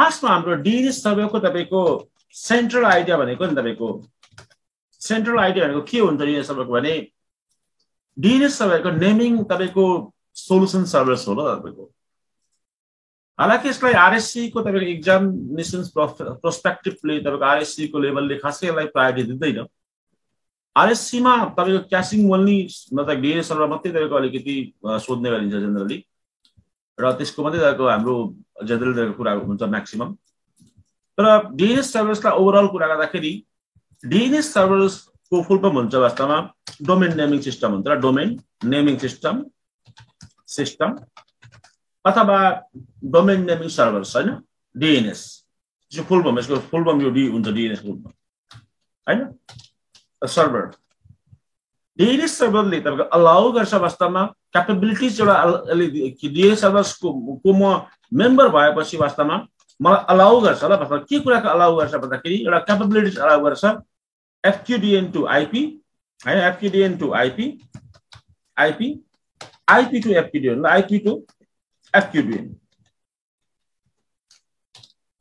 खासमा हाम्रो डिएनएस सर्भरको तपाईँको सेन्ट्रल आइडिया भनेको नि तपाईँको। सेन्ट्रल आइडिया भनेको के हुन्छ डिएनएस सर्भरको भने डिएनएस सर्भरको नेमिङ तपाईँको सोल्युसन सर्भर्स हो ल तपाईँको। हालाकि यसलाई आरएससीको तपाईँको इक्जामिनेसन्स प्रोस्पेक्टिभले तपाईँको आरएससीको लेभलले खासै यसलाई प्रायोरिटी दिँदैन। आरएससीमा तपाईँको क्यासिङ ओन्ली मतलब सर्भर मात्रै तपाईँको अलिकति सोध्ने गरिन्छ जेनरली र त्यसको मात्रै तपाईँको हाम्रो जेनरल कुरा हुन्छ म्याक्सिमम् तर डिएनएस सर्भर्सलाई ओभरअल कुरा गर्दाखेरि डिएनएस सर्भर्सको फुल फर्म हुन्छ वास्तवमा डोमेन नेमिङ सिस्टम हुन्छ र डोमेन नेमिङ सिस्टम सिस्टम अथवा डोमेन नेमिङ सर्भर्स होइन डिएनएस। फुल फर्म यसको फुल फर्म यो डी हुन्छ डिएनएस फुल फर्म होइन? सर्भर डिएनएस सर्भरले तपाईँको अलाउ गर्छ वास्तवमा क्यापेबिलिटिज एउटा सर्भर्सको को म मेम्बर भएपछि वास्तवमा मलाई अलाउ गर्छ ल वास्तवमा के कुराको अलाउ गर्छ भन्दाखेरि एउटा क्यापेबिलिटिज अलाउ गर्छ। एफक्युडिएन टु आइपी होइन FQDN to IP IP IP to FQDN IP to FQDN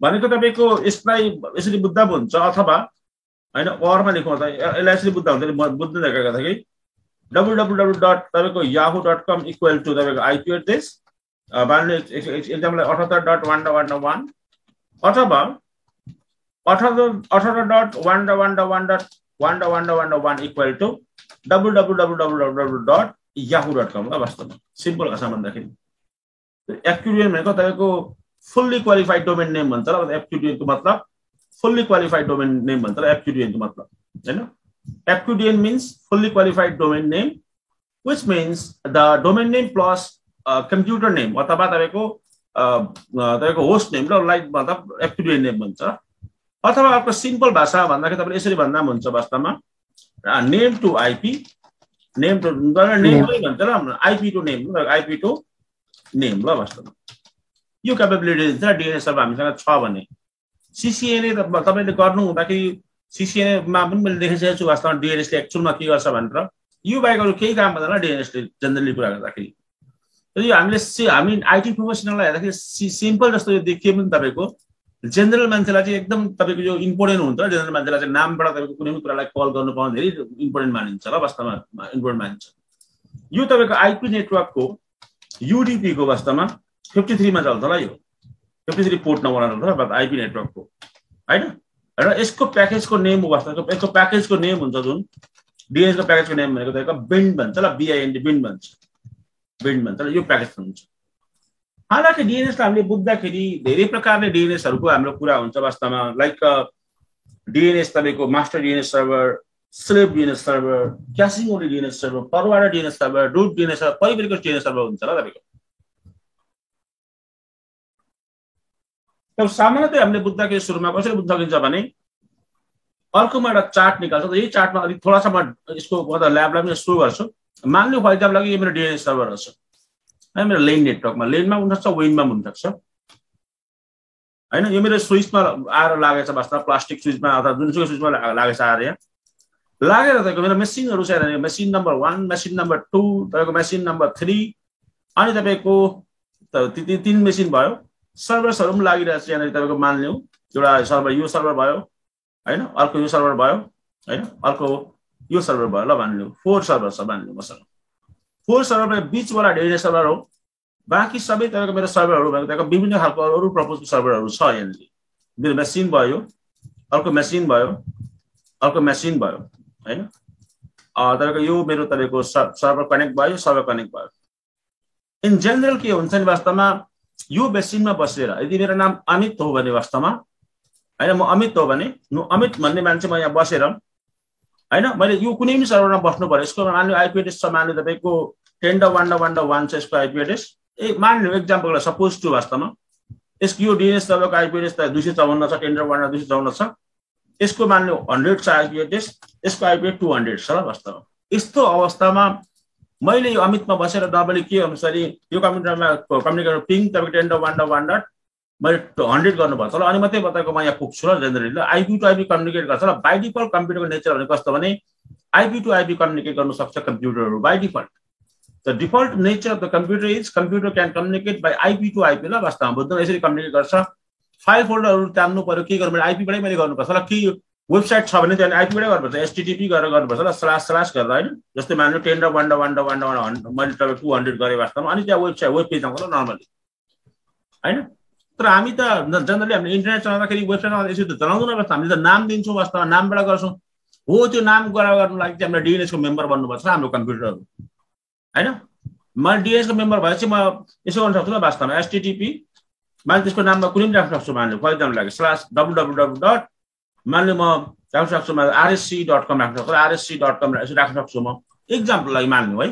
भनेको तपाईँको यसलाई यसरी बुझ्दा हुन्छ अथवा होइन अरमा लेखौँ यसलाई यसरी बुझ्दा हुन्छ। बुझ्दै देखा गर्दाखेरि डब्लु डब्लु डब्लु डट तपाईँको Yahoo dot com equal to तपाईँको आइपी एड्रेस मान्नु एक्जाम्पल अठहत्तर डट वान ड वान वान अथवा अठहत्तर अठहत्तर डट वान ड वान ड वान डट वान ड वान ड वान ड one equal to W W W W W W dot Yahoo dot com ल वास्तवमा सिम्पल भाषा भन्दाखेरि एक्युरियन भनेको तपाईँको फुल्ली क्वालिफाइड डोमेन नेम भन्छ र एफक्युडिएनको मतलब फुल्ली क्वालिफाइड डोमेन नेम भन्छ र एफक्युडिएनको मतलब होइन FQDN means fully qualified domain name which means the domain name plus computer name अथवा तपाईँको तपाईँको होस्ट नेम र लाइक मतलब एफक्युडिएन नेम भन्छ अथवा अर्को सिम्पल भाषा भन्दाखेरि तपाईँले यसरी भन्दा पनि हुन्छ वास्तवमा। Name to IP name to name भन्छ र IP to name IP to name ल वास्तवमा। यो क्यापेबिलिटी दिन्छ डिएनएस अब हामीसँग छ भने। सिसिएले तपाईँले गर्नु हुँदाखेरि सिसिएमा पनि मैले देखिसकेको छु वास्तवमा डिएनएसले एक्चुअलमा के गर्छ भनेर। यो बाहेक अरू केही काम गर्दैन डिएनएसले जेनरली कुरा गर्दाखेरि। यो हामीले सि हामी आइटी प्रोफेसनललाई हेर्दाखेरि सिम्पल जस्तो यो देखिए पनि तपाईँको। जेनरल मान्छेलाई चाहिँ एकदम तपाईँको यो इम्पोर्टेन्ट हुन्छ। जेनरल मान्छेलाई चाहिँ नामबाट तपाईँको कुनै पनि कुरालाई कल गर्नु पाउनु धेरै इम्पोर्टेन्ट मानिन्छ ल वास्तवमा इम्पोर्टेन्ट मानिन्छ। यो तपाईँको आइपी नेटवर्कको युडिपीको वास्तवमा फिफ्टी थ्रीमा चल्छ होला यो। Fifty three port number IP नेटवर्कको होइन? र यसको प्याकेजको नेम वास्तवको यसको प्याकेजको नेम हुन्छ जुन। डिएसको प्याकेजको नेम भनेको तपाईँको बिन्ड भन्छ ल बिआइएनडी बिन्ड भन्छ। बिन्ड भन्छ यो प्याकेज हुन्छ। हालाकि डिएनएसलाई हामीले बुझ्दाखेरि धेरै प्रकारले डिएनएसहरूको हाम्रो कुरा हुन्छ वास्तवमा। लाइक डिएनएस तपाईँको master DNS server slave DNS server caching only DNS server परवाडा DNS server डुट डिएनएस सर्भर परिवारको डिएनएस सर्भर हुन्छ ल तपाईँको। तर सामान्यतः हामीले बुझ्दाखेरि सुरुमा कसरी बुझ्न सकिन्छ भने अर्कोमा एउटा चार्ट निकाल्छ यही चार्टमा अलिक थोडा सा म यसको ल्याबलाई पनि सुरु गर्छु मान्नु फर इक्जाम्पल लागि यो मेरो डिएनएस सर्भर छ है मेरो लेन नेटवर्कमा लेनमा हुनसक्छ विनमा पनि हुनसक्छ होइन यो मेरो स्विचमा आएर लागेको छ वास्तवमा प्लास्टिक स्विचमा अथवा जुनसुकै स्विचमा लागेको छ आएर यहाँ लागेर तपाईँको मेरो मेसिनहरू छ machine number one machine number two तपाईँको मेसिन नम्बर थ्री अनि तपाईँको तिन मेसिन भयो सर्भर्सहरू पनि लागिरहेको छ यहाँनिर तपाईँको मानिलिउँ एउटा सर्भर यो सर्भर भयो होइन? अर्को यो सर्भर भयो होइन? अर्को यो सर्भर भयो ल मानिलिउँ फोर सर्भर छ मानिलिउँ मसँग। फोर सर्भर बिचवाला ढेर सर्भर हो। बाँकी सबै तपाईँको मेरो सर्भरहरू भएको तपाईँको विभिन्न खालको अरू प्रपोजको सर्भरहरू छ यहाँनिर। मेरो मेसिन भयो अर्को मेसिन भयो अर्को मेसिन भयो होइन? तपाईँको यो मेरो तपाईँको सर्भर कनेक्ट भयो सर्भर कनेक्ट भयो। इन जेनरल के हुन्छ नि वास्तवमा यो बेसिनमा बसेर यदि मेरो नाम अमित हो भने वास्तवमा होइन म अमित हो भने अमित भन्ने मान्छे म यहाँ बसेर होइन मैले यो कुनै पनि सर्भरमा बस्नु पऱ्यो। यसको मान्यो आइपी एड्रेस छ मान्यो तपाईँको टेन ड वान वान वान छ यसको आइपी एड्रेस। ए मान्यो एक्जाम्पल सपोज टु वास्तवमा यसको यो डिएनएस तपाईँको आइपी एड्रेस त दुई सय चौवन्न छ टेन ड वान दुई सय चौवन्न छ। यसको मान्यो हन्ड्रेड छ आइपी एड्रेस यसको आइपी टू हन्ड्रेड छ वास्तवमा। यस्तो अवस्थामा मैले यो अमितमा बसेर तपाईँले के अनुसारी यो कम्प्युटरमा कम्युनिकेटर पिङ तपाईँको टेन ड वान ड वान डट मैले हन्ड्रेड गर्नुपर्छ ल अनि मात्रै बताएको म यहाँ पुग्छु ल generally IP to IP communicate गर्छ। ल बाई डिफल्ट कम्प्युटरको नेचर भने कस्तो भने आइपी टु आइपी कम्युनिकेट गर्नु सक्छ कम्प्युटरहरू by default the default nature of the computer is computer can communicate by IP to IP ल वास्तवमा बुझ्नु यसरी कम्युनिकेट गर्छ। फाइल फोल्डरहरू तान्नु पऱ्यो के गर्नु पऱ्यो आइपीबाटै मैले गर्नुपर्छ। ल कि वेबसाइट छ भने त्यहाँदेखि आइपीबाटै गर्नुपर्छ एसटिटिपी गरेर गर्नुपर्छ ल स्लास स्लास गरेर होइन? जस्तै मान्नु टेन र वान र वान र वान र वान मैले तपाईँ टू हन्ड्रेड गरेँ वास्तवमा अनि त्यहाँ वेबसाइट वेब पेज आउँछ नर्मली होइन? तर हामी त जनरली हामीले इन्टरनेट चलाउँदाखेरि वेबसाइट यसो त चलाउँदैन वास्तव हामीले त नाम दिन्छौँ वास्तवमा नामबाट गर्छौँ। हो त्यो नाम गरा गर्नु लागि चाहिँ हामीले डिएनएसको मेम्बर बन्नुपर्छ हाम्रो कम्प्युटरहरू होइन? म डिएनएसको मेम्बर भएपछि म यसो गर्नु सक्छु ल वास्तवमा एसटिटिपी मैले त्यसको नाममा कुनै पनि राख्न सक्छु मान्नु फर इक्जाम्पल लागि slash W W W dot मान्नु म राख्न सक्छु मैले आरएससी डट कम राख्न सक्छु। आरएससी डट कम राख्न सक्छु म। इक्जाम्पल लागि मान्नु है।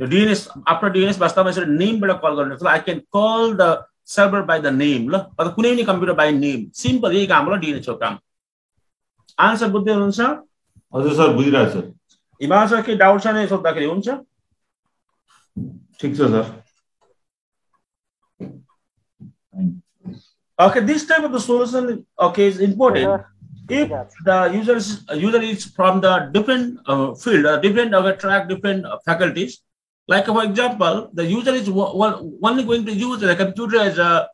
यो डिएनएस आफ्टर डिएनएस वास्तवमा यसरी नेमबाट कल गर्नु सक्छु। I can call the server by the name ल। अथवा कुनै पनि कम्प्युटर बाई नेम सिम्पल यही काम हो डिएनएसको काम। आन्सर बुझ्दै हुनुहुन्छ? हजुर सर बुझिरहेको सर हिमाल सर के डाउट छ भने सोद्धाखेरि हुन्छ। ठिक छ sir. Okay, this type of the solution okay is important. If the user is, user is from the different uh, field, uh, different uh, track, different uh, faculties. Like for example, the user is only going to use the computer as a,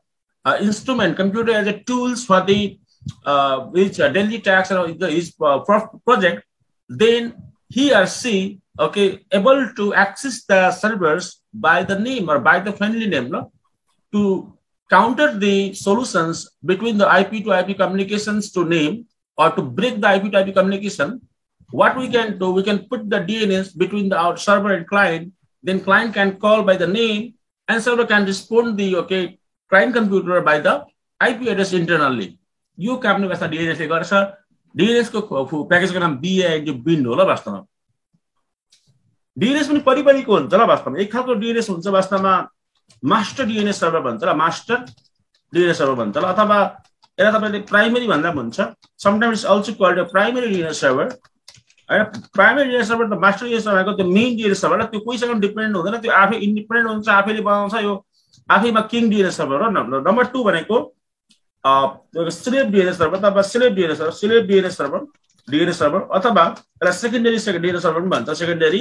a instrument, computer as a tools for the uh, which uh, daily tasks or his uh, project. Then he or she okay able to access the servers by the name or by the friendly name no? to counter the solutions between the IP to IP communications to name or to break the IP to IP communication, what we can do, we can put the DNS between the our server and client, then client can call by the name and server can respond the okay client computer by the IP address internally. यो कामले गर्दा डिएनएसले गर्छ डिएनएसको प्याकेजको नाम बिएनडी बिन हो ल वास्तवमा DNS पनि परिपरिको हुन्छ ल वास्तवमा एक खालको डिएनएस हुन्छ वास्तवमा डिएनएस सर्भर भन्छ ल मास्टर डिएनएस सर्भर भन्छ ल अथवा यसलाई तपाईँले प्राइमेरी भन्दा हुन्छ। Sometimes also called primary DNS server होइन प्राइमेरी डिएनएस सर्भर त मास्टर डिएनएस सर्भरको त्यो मेन डिएनएस सर्भर त्यो कोहीसँग डिपेन्डेन्ट हुँदैन त्यो आफै इन्डिपेन्डेन्ट हुन्छ आफैले बनाउँछ यो आफैमा किङ डिएनएस सर्भर हो। नम्बर टू भनेको स्लेब डिएनएस सर्भर अथवा slave DNS server slave DNS server DNS server अथवा यसलाई सेकेन्डरी सेकेन्ड डिएनएस सर्भर पनि भन्छ। सेकेन्डरी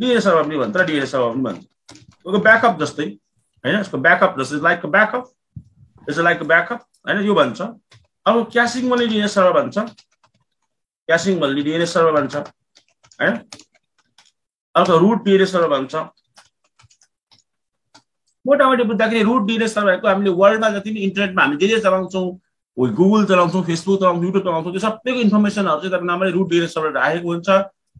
डिएनएस सर्भर पनि भन्छ डिएनएस सर्भर पनि भन्छ। ब्याकअप जस्तै होइन यसको ब्याकअप जस्तो like backup is like backup होइन यो भन्छ अब क्यासिङ भन्ने डिएनएस सर्भर भन्छ क्यासिङ भन्ने डिएनएस सर्भर भन्छ होइन अर्को रुट डिएनएस सर्भर भन्छ मोटामोटी बुझ्दाखेरि रुट डिएनएस सर्भरको हामीले वर्ल्डमा जति पनि इन्टरनेटमा हामी जे जे चलाउँछौँ गुगल चलाउँछौँ फेसबुक चलाउँछौँ युट्युब चलाउँछौँ त्यो सबैको इन्फर्मेसनहरू चाहिँ तपाईँको नामले रुट डिएनएस सर्भर राखेको हुन्छ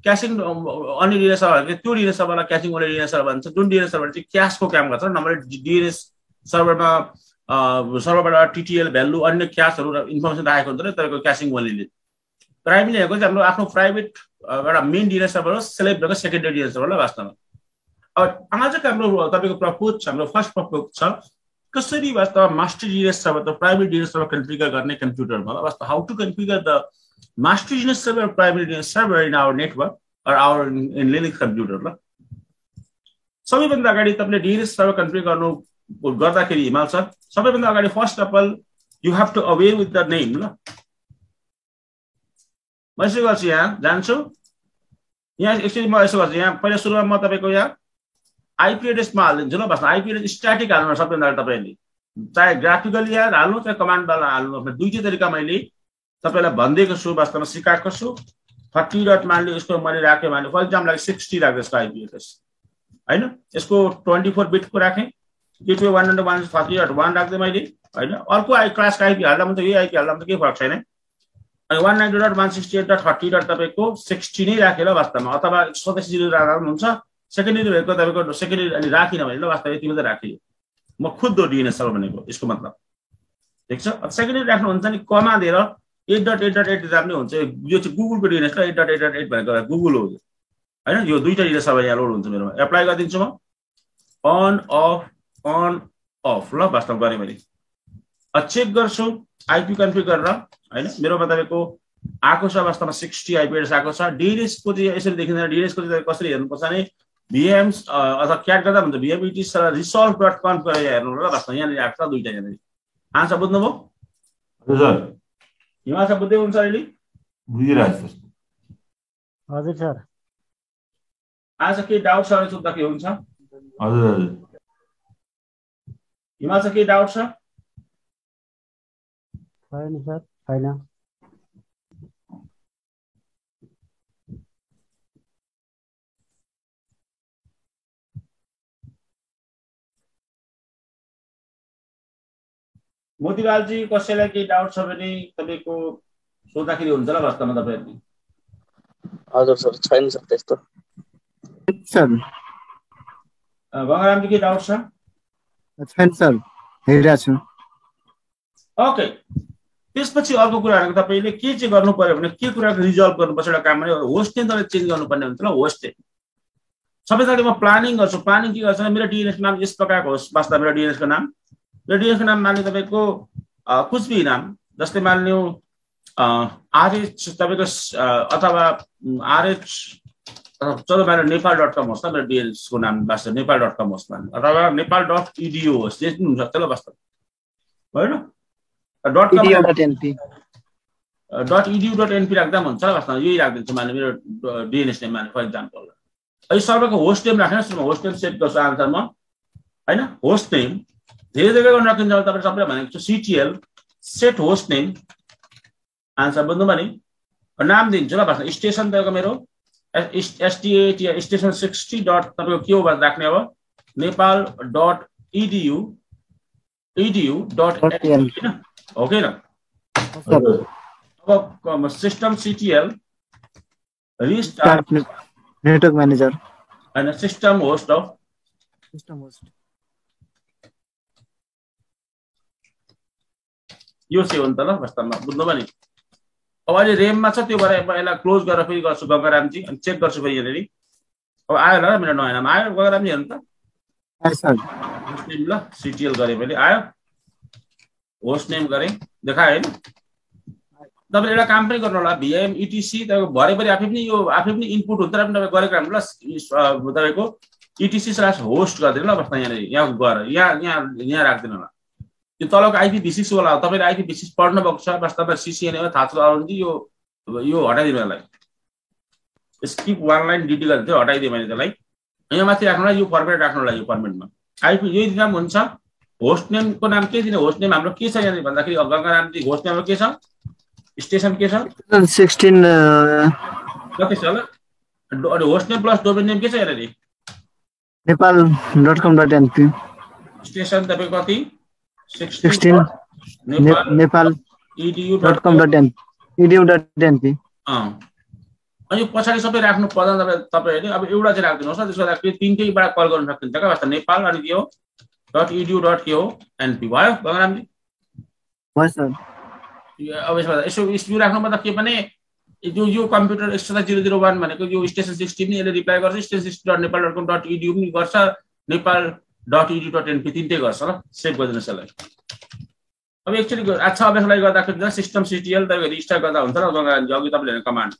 क्यासिङ अन्य डिएनएस सर्भर त्यो डिएनएस सर्भरलाई क्यासिङ वाले डिएनएस सर्भर भन्छ जुन डिएनएस सर्भर चाहिँ क्यासको काम गर्छ नम्बर डिएनएस सर्भरमा सर्भरबाट टिटिएल भ्यालु अन्य क्यासहरू इन्फर्मेसन राखेको हुन्छ तपाईँको क्यासिङ वालीले। प्राइमेरी हेरेको चाहिँ हाम्रो आफ्नो प्राइभेट एउटा मेन डिएनएस सर्भर हो सेलेक्ट भएको सेकेन्डरी डिएनएस सर्भर वास्तवमा। अब आजको हाम्रो तपाईँको प्रपोज हाम्रो फर्स्ट प्रपोज छ कसरी वास्तवमा मास्टर डिएनएस सर्भर त प्राइभेट डिएनएस सर्भर कन्फिगर गर्ने कम्प्युटरमा वास्तव how to configure the DNS server, primary DNS server in our network or our in, in Linux computer ल सबैभन्दा अगाडि तपाईँले डिएनएस सर्भर कन्फिगर गर्नु गर्दाखेरि हिमाल सर सबैभन्दा अगाडि first of all you have to aware with the name ल म यसो गर्छु यहाँ जान्छु यहाँ एक्चुली म यसो गर्छु यहाँ पहिला सुरुमा म तपाईँको यहाँ आइपी एड्रेसमा हालिदिन्छु ल बस्नु आइपी एड्रेस स्ट्याटिक हाल्नु सबैभन्दा अगाडि तपाईँले चाहे ग्राफिकली यहाँ हाल्नु चाहे कमान्डबाट हाल्नु दुइटै तरिका मैले तपाईँलाई भनिदिएको छु वास्तवमा सिकाएको छु थर्टी डट मान्यो यसको मैले राखेँ भने फर इक्जाम्पल लागि सिक्सटी राख्दै यसको एड्रेस होइन यसको ट्वेन्टी फोर बिटको राखेँ gateway one hundred one thirty dot one राख्दै मैले होइन? अर्को आई क्लासको आइपी हाल्दा पनि त यही आइपी हाल्दा पनि त केही फरक छैन अनि one ninety dot one sixty eight dot thirty dot तपाईँको सिक्सटी नै राखेर वास्तवमा अथवा सतासी जिरो राख्दा पनि हुन्छ। सेकेन्डरी भएको तपाईँको सेकेन्डरी अनि राखिनँ भने ल वास्तव यति मात्रै राखियो। म खुद हो डिएनएस भनेको यसको मतलब। ठिक छ? सेकेन्डरी राख्नुहुन्छ नि कमा दिएर eight dot eight dot eight राख्ने हुन्छ। यो चाहिँ गुगलको डिएनएस ल eight dot eight dot eight भनेको गुगल हो होइन? यो दुइटा डिएनएस अब यहाँ लोड हुन्छ मेरोमा। एप्लाई गरिदिन्छु म। अन अफ अन अफ ल वास्तव गरेँ मैले। चेक गर्छु आइपी कन्फिग गरेर होइन? मेरोमा तपाईँको आएको छ वास्तवमा सिक्सटी आइपी एड्रेस आएको छ। डिएनएसको चाहिँ यसरी देखिँदैन। डिएनएसको चाहिँ कसरी हेर्नुपर्छ भने भिएम अथवा क्याट गर्दा भन्छ भिएमइटी रिसल्भ डट कम हेर्नु ल वास्तव यहाँनिर आएको छ दुइटा यहाँनिर। आन्सर बुझ्नुभयो? हजुर हिमाल सर बुझ्दै हुन्छ अहिले? बुझिरहेको सर। हजुर सर। आज केही डाउट छ भने सोद्धाखेरि हुन्छ? हजुर हजुर। हिमाल सर केही डाउट छ छैन सर छैन मोतीलालजी कसैलाई केही डाउट छ भने तपाईँको सोद्धाखेरि हुन्छ ल वास्तवमा तपाईँहरूले? हजुर सर छैन सर त्यस्तो। सर अ, गङ्गारामजी के डाउट छ? छैन सर ओके त्यसपछि अर्को कुराहरू तपाईँले के चाहिँ गर्नु पर्यो भने के कुराको रिजल्भ गर्नुपर्छ एउटा काम होस्ट तपाईँले चेन्ज गर्नुपर्ने हुन्छ ल होस्ट नेम सबैजना म प्लानिङ गर्छु। प्लानिङ के गर्छु मेरो डिएनएसको नाम यस प्रकारको होस् वास्तव मेरो डिएनएसको नाम। मेरो डिएनएसको नाम मान्यो तपाईँको भी नाम जस्तै मान्यो आरएच तपाईँको अथवा आरएच चलो मेरो नेपाल डट कम होस् न मेरो डिएनएसको नाम वास्तव नेपाल डट कम होस् मान्यो अथवा नेपाल डट इडिओ होस् जे पनि हुनसक्छ ल वास्तव होइन dot com dot NP dot EDU dot NP राख्दा पनि हुन्छ वास्तवमा। यही राखिदिन्छु माने मेरो डिएनएस नेम माने फर इक्जाम्पल यो सबैको होस्ट नेम राखेन म होस्ट नेम सेट गर्छु आन्सरमा। होइन? होस्ट नेम धेरै जग्गा गर्न राखिन्छ तपाईँले सबैलाई भनेको छु। CTL set host name answer बुझ्नु नि? नाम दिन्छु ल वास्तव स्टेसन तपाईँको मेरो एसटिए स्टेसन सिक्सटी डट तपाईँको के हो भनेर राख्ने अब Nepal dot EDU EDU dot Dot होइन हो कि न? अब system CTL restart network manager होइन system host of system host यो चाहिँ हो नि त ल वास्तवमा बुझ्नुभयो नि अब अहिले रेममा छ त्यो भएर यसलाई क्लोज गरेर फेरि गर्छु गङ्गारामजी अनि चेक गर्छु फेरि यहाँनिर अब आयो होला मेरो नयाँ नाम। आयो गङ्गारामजी हेर्नु त। ल सिटिएल गरेँ मैले। आयो। होस्ट नेम गरेँ। देखायो होइन? तपाईँले एउटा काम पनि गर्नु होला भिएम इटिसी तपाईँको भरेभरि आफै पनि यो आफै पनि इनपुट हुन्छ र पनि तपाईँ गरेको राम्रो ल तपाईँको इटिसी स्लास होस्ट गरिदिनु ल बस्दा यहाँनिर यहाँ गएर। यहाँ यहाँ यहाँ राखिदिनु होला त्यो तलको आइपी भिसिक्स होला तपाईँले आइपी भिसिक्स पढ्नु भएको छ बस तपाईँ सिसिएनएमा थाहा छ अरू यो यो हटाइदिनु यसलाई। स्किप वान लाइन डिटी गरेर थियो हटाइदिएँ मैले त्यसलाई। यहाँ माथि राख्नुलाई यो फर्मेट राख्नुलाई यो फर्मेटमा आइपी यही पनि हुन्छ। होस्ट नेमको नाम के दिने? होस्ट नेम हाम्रो के छ यहाँनिर भन्दाखेरि गङ्गारामजी होस्ट नेम के छ? स्टेसन के छ? सिक्सटिन कति छ होला। Host name plus domain name के छ यहाँनिर Nepal dot com dot NP station तपाईँको कति? Sixteen Nepal Nepal EDU dot com dot NP EDU dot NP अनि पछाडि सबै राख्नु पर्दा तपाईँ तपाईँहरूले अब एउटा चाहिँ राखिदिनुहोस् न त्यसको लागि तिनटैबाट कल गर्नु सकिन्छ क्या वास्तव नेपाल अनि के हो? डट इडियु डट के हो? एनपी भयो गङ्गारामजी अब यसमा यसो स्पिड राख्नु पर्दा के भने यो यो computer extra zero zero one भनेको यो स्टेसन सिक्सटी पनि यसले रिप्लाई गर्छ station sixty dot Nepal dot com dot EDU पनि गर्छ Nepal dot EDU dot NP तिनटै गर्छ ल सेभ गरिदिनुहोस् यसलाई। अब एक्चुली अच्छा अभ्यासलाई गर्दाखेरि सिस्टम सिटिएल तपाईँको रिस्टार्ट गर्दा हुन्छ अघि तपाईँले हेर्ने कमान्ड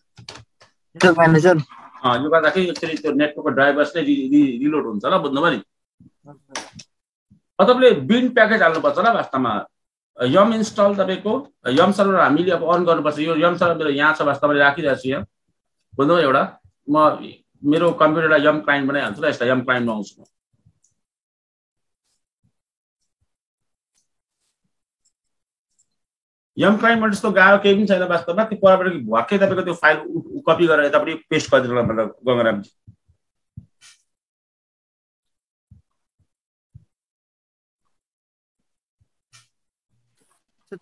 यो गर्दाखेरि एक्चुली त्यो नेटवर्कको ड्राइभर्स नै रिलोड हुन्छ ल बुझ्नुभयो नि? अब तपाईँले बिन प्याकेज हाल्नुपर्छ ल वास्तवमा। यम इन्स्टल तपाईँको यम सर्भर हामीले अब अन गर्नुपर्छ। यो यम सर्भर मेरो यहाँ छ वास्तवमा राखिरहेको छु यहाँ। बुझ्नु एउटा? म मेरो कम्प्युटरलाई यम क्लाइन्ट बनाइहाल्छु र यसलाई यम क्लाइन्टमा आउँछु म। यम क्लाइन्टमा त्यस्तो गाह्रो केही पनि छैन वास्तवमा। त्यो परबाट भक्कै तपाईँको त्यो फाइल कपी गरेर यतापट्टि पेस्ट गरिदिनु होला मतलब गङ्गारामजी।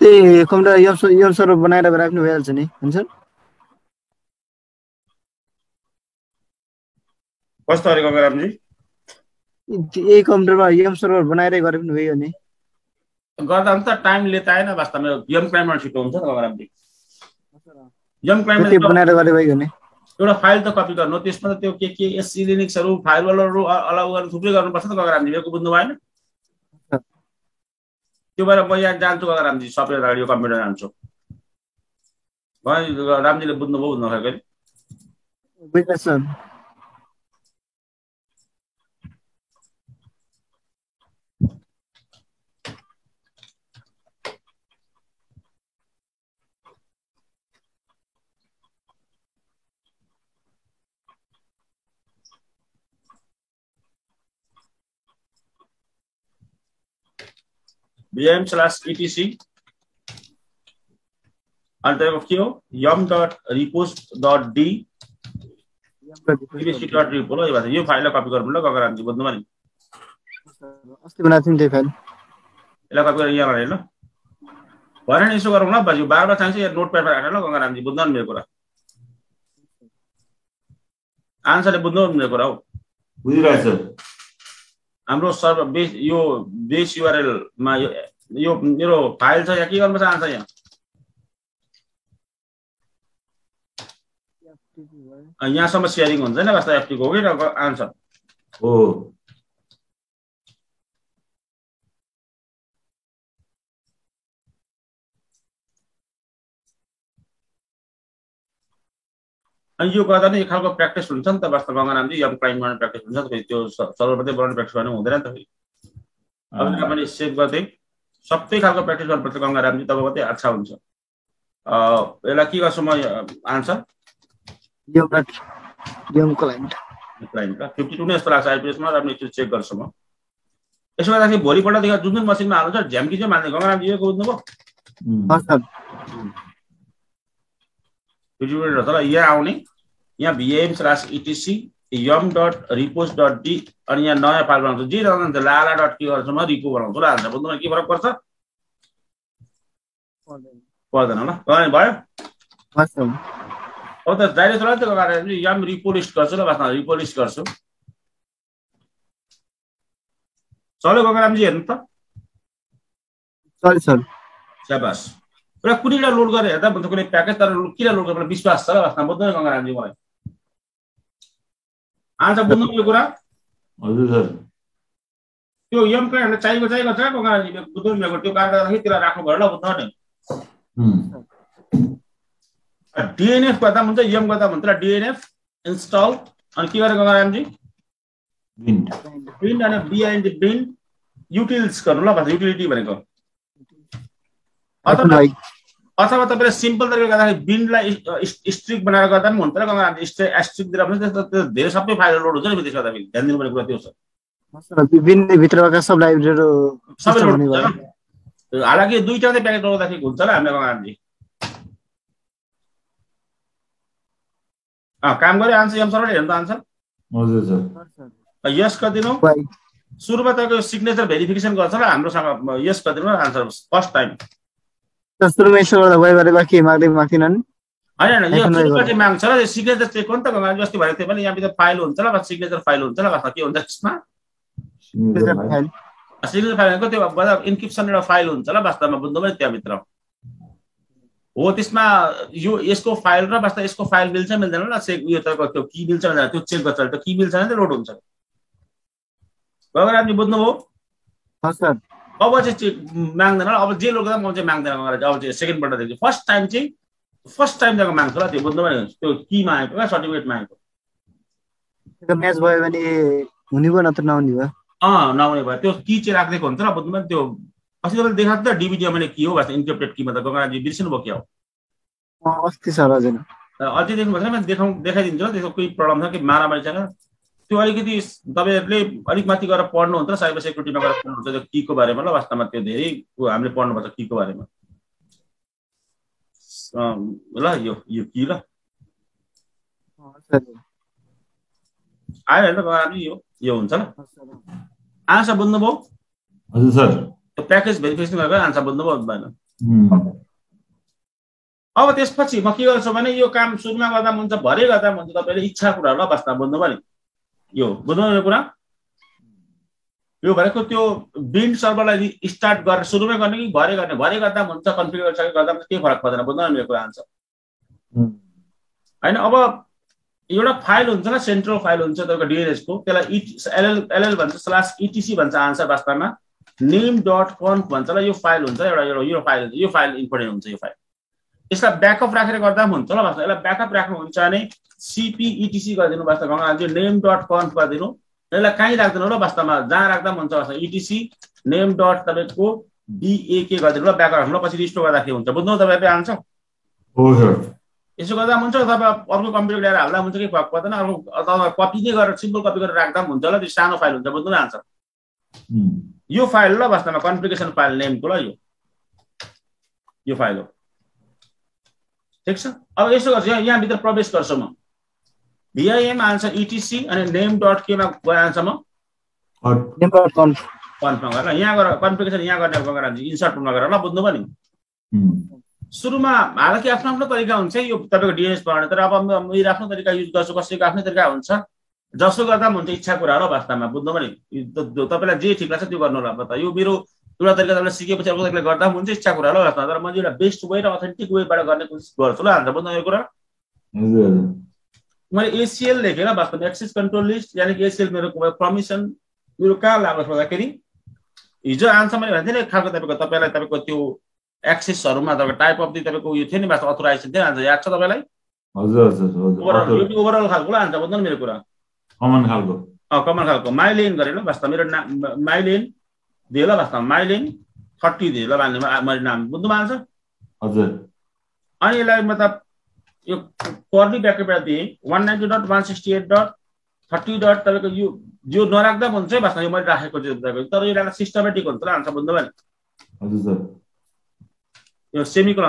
त्यही कम्प्युटर यम यम सर्भर बनाएर राख्नु भइहाल्छ नि हुन्छ? कस्तो अरे गङ्गारामजी? यही कम्प्युटरमा यम सर्भर बनाएरै गरे पनि भइयो नि। गर्दा पनि त टाइम लिएर आएन वास्तवमा यम क्लाइन्टमा छिटो हुन्छ नि भइयो नि एउटा फाइल त कपी गर्नु त्यसमा त त्यो के के एससी लिनिक्सहरू फाइलवालहरू अलाउ गर्नु थुप्रै गर्नुपर्छ नि त गङ्गारामजी मेरो बुझ्नु भएन? त्यो भएर म यहाँ जान्छु गङ्गारामजी सबै अगाडि यो कम्प्युटर जान्छु रामजीले बुझ्नुभयो बुझ्नु भिएम स्ल्यास इटिसी अनि तपाईँको के हो yum dot repos dot D BBC dot repo ल यो भन्छ यो फाइललाई कपी गर्नु ल गगरामजी बुझ्नुभयो नि? अस्ति बनाएको थियौँ त्यही फाइल। यसलाई कपी गरेर यहाँ लगाएर ल भएन नि यसो गरौँ ल बाजु। बार बार चाहिन्छ यहाँ नोट प्याडमा राखेर ल गङ्गारामजी बुझ्नु नि मेरो कुरा? आन्सरले बुझ्नु मेरो कुरा हौ। बुझिरहेको हाम्रो सर्भ बेस यो बेस युआरएलमा यो यो मेरो फाइल छ यहाँ के गर्नुपर्छ आन्सर यहाँ? यहाँसम्म सेयरिङ हुन्छ नि कस्तो एफटीको हो कि र आन्सर? हो। अनि यो गर्दा नि एक खालको प्र्याक्टिस हुन्छ नि त वास्तव गङ्गारामजी यम क्लाइम गर्ने प्र्याक्टिस हुन्छ नि त्यो मात्रै बनाउने प्र्याक्टिस गर्ने हुँदैन नि त फेरि। अब तपाईँले सेभ गर्दै सबै खालको प्र्याक्टिस गर्नुपर्छ गङ्गारामजी तब मात्रै अच्छा हुन्छ। अँ, यसलाई के गर्छु म आन्सर? फिफ्टी टू नै जस्तो लाग्छ आइपिएसमा र एकचोटि चेक गर्छु म। यसो गर्दाखेरि भोलिपल्टदेखि जुन जुन मसिनमा हाल्नुहुन्छ झ्याम्की चाहिँ मान्ने। गङ्गारामजी यो बुझ्नुभयो? उम्, हस् सर भिडियो त ल यहाँ आउने यहाँ भिएम स्लास इटिसी यम डट रिपोज डट डी अनि यहाँ नयाँ फाइल बनाउँछु। जे रहन्छ लाला डट के गर्छु म रिपो बनाउँछु। ल हाल्छ बुझ्नु के फरक पर्छ? पर्दैन। ल भयो अब त डाइरेक्ट चला त्यो गरेर यम रिपो लिस्ट गर्छु ल बास्ता रिपो लिस्ट गर्छु। चल्यो गङ्गारामजी हेर्नु त। Sorry sir. स्याबास एउटा कुनैलाई लोड गरेर हेर्दा भन्छ कुनै प्याकेज तर किन लोड गरेर विश्वास छ र बास्ता बुझ्दैन गङ्गारामजी मलाई आन्सर बुझ्नु यो कुरा हजुर सर त्यो यम हामीलाई चाहिएको चाहिएको छ गङ्गारामजी बुझ्नु मेरो त्यो कारणले गर्दाखेरि त्यसलाई राख्नु भयो ल बुझ्नु नि डिएनएफ गर्दा हुन्छ यम गर्दा हुन्छ डिएनएफ इन्स्टल अनि के गरेर गङ्गारामजी प्रिन्ट अनि बिआइएनडी प्रिन्ट युटिल्स गर्नु ल भन्छ युटिलिटी भनेको अथवा अथवा तपाईँले सिम्पल तरिकाले गर्दाखेरि बिनलाई स्ट्रिक बनाएर गर्दा पनि हुन्छ। र स्ट्रिक दिएर पनि धेरै सबै फाइल लोड हुन्छ नि त्यसो गर्दाखेरि ध्यान दिनुपर्ने कुरा त्यो छ। हालाकि दुईटा मात्रै प्याकेट लगाउँदाखेरि हुन्छ र हाम्रो गङ्गारामजी अँ, काम गऱ्यो आन्सर एम सरले हेर्नु त आन्सर। हजुर सर। यस गरिदिनु भाइ सुरुमा तपाईँको सिग्नेचर भेरिफिकेसन गर्छ र हाम्रोसँग यस न आन्सर फर्स्ट टाइम। सर सुरुमा यसो गर्दा भयो गरेर बाँकी माग्दै माग्थिनन् होइन होइन यो गर्नु। चाहिँ माग्छ र सिग्नेचर चेक हो नि त अस्ति भनेको थिएँ भने यहाँभित्र फाइल हुन्छ र सिग्नेचर फाइल हुन्छ र के हुन्छ त्यसमा सिग्नेचर फाइल। भनेको त्यो इन्क्रिप्सन एउटा फाइल हुन्छ ल वास्तवमा बुझ्नुभयो नि त्यहाँभित्र। हो त्यसमा यो यसको फाइल र वास्तव यसको फाइल मिल्छ मिल्दैन ल चेक उयो तपाईँको त्यो की मिल्छ भनेर त्यो चेक गर्छ त्यो की मिल्छ भने त लोड हुन्छ। गगरामजी बुझ्नुभयो? हस् सर। अब चाहिँ माग्दैन अब जे म चाहिँ माग्दैन अब चाहिँ सेकेन्डपल्टदेखि फर्स्ट टाइम चाहिँ फर्स्ट टाइम जग्गा माग्छ ल त्यो बुझ्नुभयो नि त्यो की मागेको क्या सर्टिफिकेट मागेको। म्याच भयो भने हुने भयो नत्र नहुने भयो। अँ नआउने भयो। त्यो की चाहिँ राखिदिएको हुन्छ र बुझ्नुभयो नि त्यो अस्ति तपाईँले देखाएको थियो डिबिडिया मैले के हो वास्तव इन्टरप्रेट की मतलब। गगराजी बिर्सिनु भयो क्या हो? अस्ति सर हजुर। अझै देख्नु भएको छैन मैले देखाउँ देखाइदिन्छु त्यसको कोही प्रब्लम छ कि मारामारी छैन त्यो अलिकति तपाईँहरूले अलिक माथि गएर पढ्नुहुन्छ साइबर सेक्युरिटीमा गएर पढ्नुहुन्छ त्यो कीको बारेमा ल वास्तवमा त्यो धेरै हामीले पढ्नुपर्छ कीको बारेमा। ल यो यो की ल। आयो होइन गरामी यो यो हुन्छ ल। आन्सर बुझ्नुभयो हजुर सर। त्यो प्याकेज भेरिफिकेसन गरेर आन्सर बुझ्नुभयो भएन अब त्यसपछि म के गर्छु भने यो काम सुरुमा गर्दा पनि हुन्छ भरे गर्दा पनि हुन्छ तपाईँले इच्छा कुराहरू ल वास्तवमा बुझ्नुभयो नि यो बुझ्नुभयो यो कुरा? यो भनेको त्यो बिन्ड सर्भरलाई स्टार्ट गरेर सुरुमै गर्ने कि भरे गर्ने? भरे गर्दा पनि हुन्छ गरिसकेर गर्दा पनि केही फरक पर्दैन बुझ्नु मेरो कुरा आन्सर? होइन अब एउटा फाइल हुन्छ न सेन्ट्रल फाइल हुन्छ तपाईँको डिएनएसको त्यसलाई इट एलएल एलएल भन्छ स्लास इटिसी भन्छ आन्सर वास्तवमा। नेम डट कन्फ भन्छ ल यो फाइल हुन्छ एउटा एउटा यो फाइल हुन्छ यो फाइल इम्पोर्टेन्ट हुन्छ यो फाइल। यसलाई ब्याकअप राखेर गर्दा पनि हुन्छ ल वास्तव यसलाई ब्याकअप राख्नुहुन्छ भने सिपिइटिसी गरिदिनु वास्तव गङ्गाजी नेम डट कन्फ गरिदिनु। यसलाई कहीँ राख्दिनु ल वास्तवमा जहाँ राख्दा पनि हुन्छ वास्तव इटिसी नेम डट तपाईँको डिएके गरिदिनु ल ब्याकअप राख्नु ल पछि रिस्टोर गर्दा के हुन्छ बुझ्नु हो सर। यसो गर्दा पनि हुन्छ अथवा अर्को कम्प्युटर ल्याएर हाल्दा हुन्छ कि? फरक पर्दैन अर्को अथवा कपी नै गरेर सिम्पल कपी गरेर राख्दा पनि हुन्छ ल त्यो सानो फाइल हुन्छ। बुझ्नु न आन्सर यो फाइल ल वास्तवमा कन्फ्लिकेसन फाइल नेमको ल यो? यो फाइल हो। ठिक छ अब यसो गर्छु यहाँ यहाँभित्र प्रवेश गर्छु म भिआइएम आन्सर इटिसी अनि नेम डट केमा म नेम.com कन्फर्म गरेर यहाँ गएर कन्फिगरेसन यहाँ गर्ने गएर इन्सर्टमा गरेर ल बुझ्नुभयो नि सुरुमा हालाकि आफ्नो आफ्नो तरिका हुन्छ यो तपाईँको डिएनएस बनाउने तर अब म- मेरो आफ्नो तरिका युज गर्छु कसैको आफ्नै तरिका हुन्छ जसो गर्दा पनि हुन्छ इच्छा कुरा हो वास्तवमा बुझ्नुभयो नि तपाईँलाई जे ठिक लाग्छ त्यो गर्नु होला त यो मेरो एउटा तरिका तपाईँले सिकेपछि अर्को तरिकाले गर्दा पनि हुन्छ इच्छा कुरा हो वास्तवमा तर मैले एउटा बेस्ट वे र अथेन्टिक वेबाट गर्ने कोसिस गर्छु ल हाल्छ बुझ्नु यो कुरा? मैले एसिएल लेखेर वास्तवमा एक्सेस कन्ट्रोल लिस्ट यानि कि एसिएल मेरो पर्मिसन मेरो कहाँ लाग्छ भन्दाखेरि हिजो आन्सर मैले भन्थेँ नि खालको तपाईँको तपाईँलाई तपाईँको त्यो एक्सेसहरूमा तपाईँको टाइप अफ दि तपाईँको उयो थियो नि वास्तव अथोराइजेसन थियो आन्सर याद छ तपाईँलाई? ओभरअल पनि खालको ल आन्सर न मेरो कुरा? कमन खालको। कमन खालको। माइलेन गरेर वास्तव मेरो नाम माइलेन दियो ल वास्तवमा माइलेन थर्टी दियो ल मान्ने मैले नाम बुझ्नु आन्सर हजुर। अनि यसलाई मतलब यो कर्ली ब्याकेटबाट दिएँ one ninety dot one sixty eight dot thirty dot तपाईँको यो यो नराख्दा पनि हुन्छ है वास्तवमा यो मैले राखेको चाहिँ तपाईँको तर यो सिस्टमेटिक हुन्छ ल आन्सर बुझ्नुभयो नि हजुर सर। यो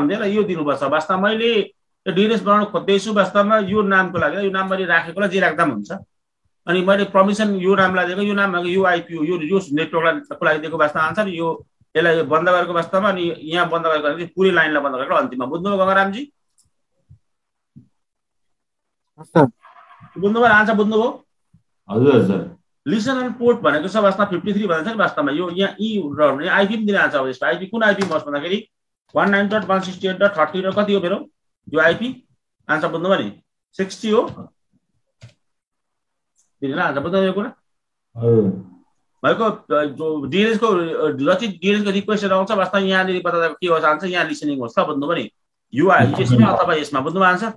दिएर यो दिनुपर्छ वास्तवमा मैले यो डिएनएस बनाउन खोज्दैछु वास्तवमा यो नामको लागि यो नाम मैले राखेकोलाई जे राख्दा पनि हुन्छ। अनि मैले पर्मिसन यो नामलाई दिएको यो नाम यो आइपिओ यो यो नेटवर्कलाई लागि दिएको वास्तवमा आन्सर यो यसलाई बन्द गरेको वास्तवमा अनि यहाँ बन्द गरेको पुरै लाइनलाई बन्द गरेको अन्तिममा। बुझ्नुभयो गङ्गारामजी सर। बुझ्नुभयो? आन्सर बुझ्नुभयो? हजुर सर। लिसन एन्ड पोर्ट भनेको छ वास्तवमा फिफ्टी थ्री भनेको छ नि वास्तवमा यो यहाँ ई र आइपी पनि दिन आएको छ अब यसको आइपी कुन आइपी होस् भन्दाखेरि? One nine dot one sixty eight dot thirty र कति हो मेरो? यो आइपी आन्सर बुझ्नुभयो नि? सिक्सटी हो। दिनु आन्सर बुझ्नु यो कुरा? हजुर भएको डिएनएसको जति डिएनएसको रिक्वेस्टहरू आउँछ वास्तवमा यहाँनिर बताएको के होस् आन्सर यहाँ लिसनिङ होस् त बुझ्नुभयो नि? यो यसमा अथवा यसमा बुझ्नुभयो आन्सर?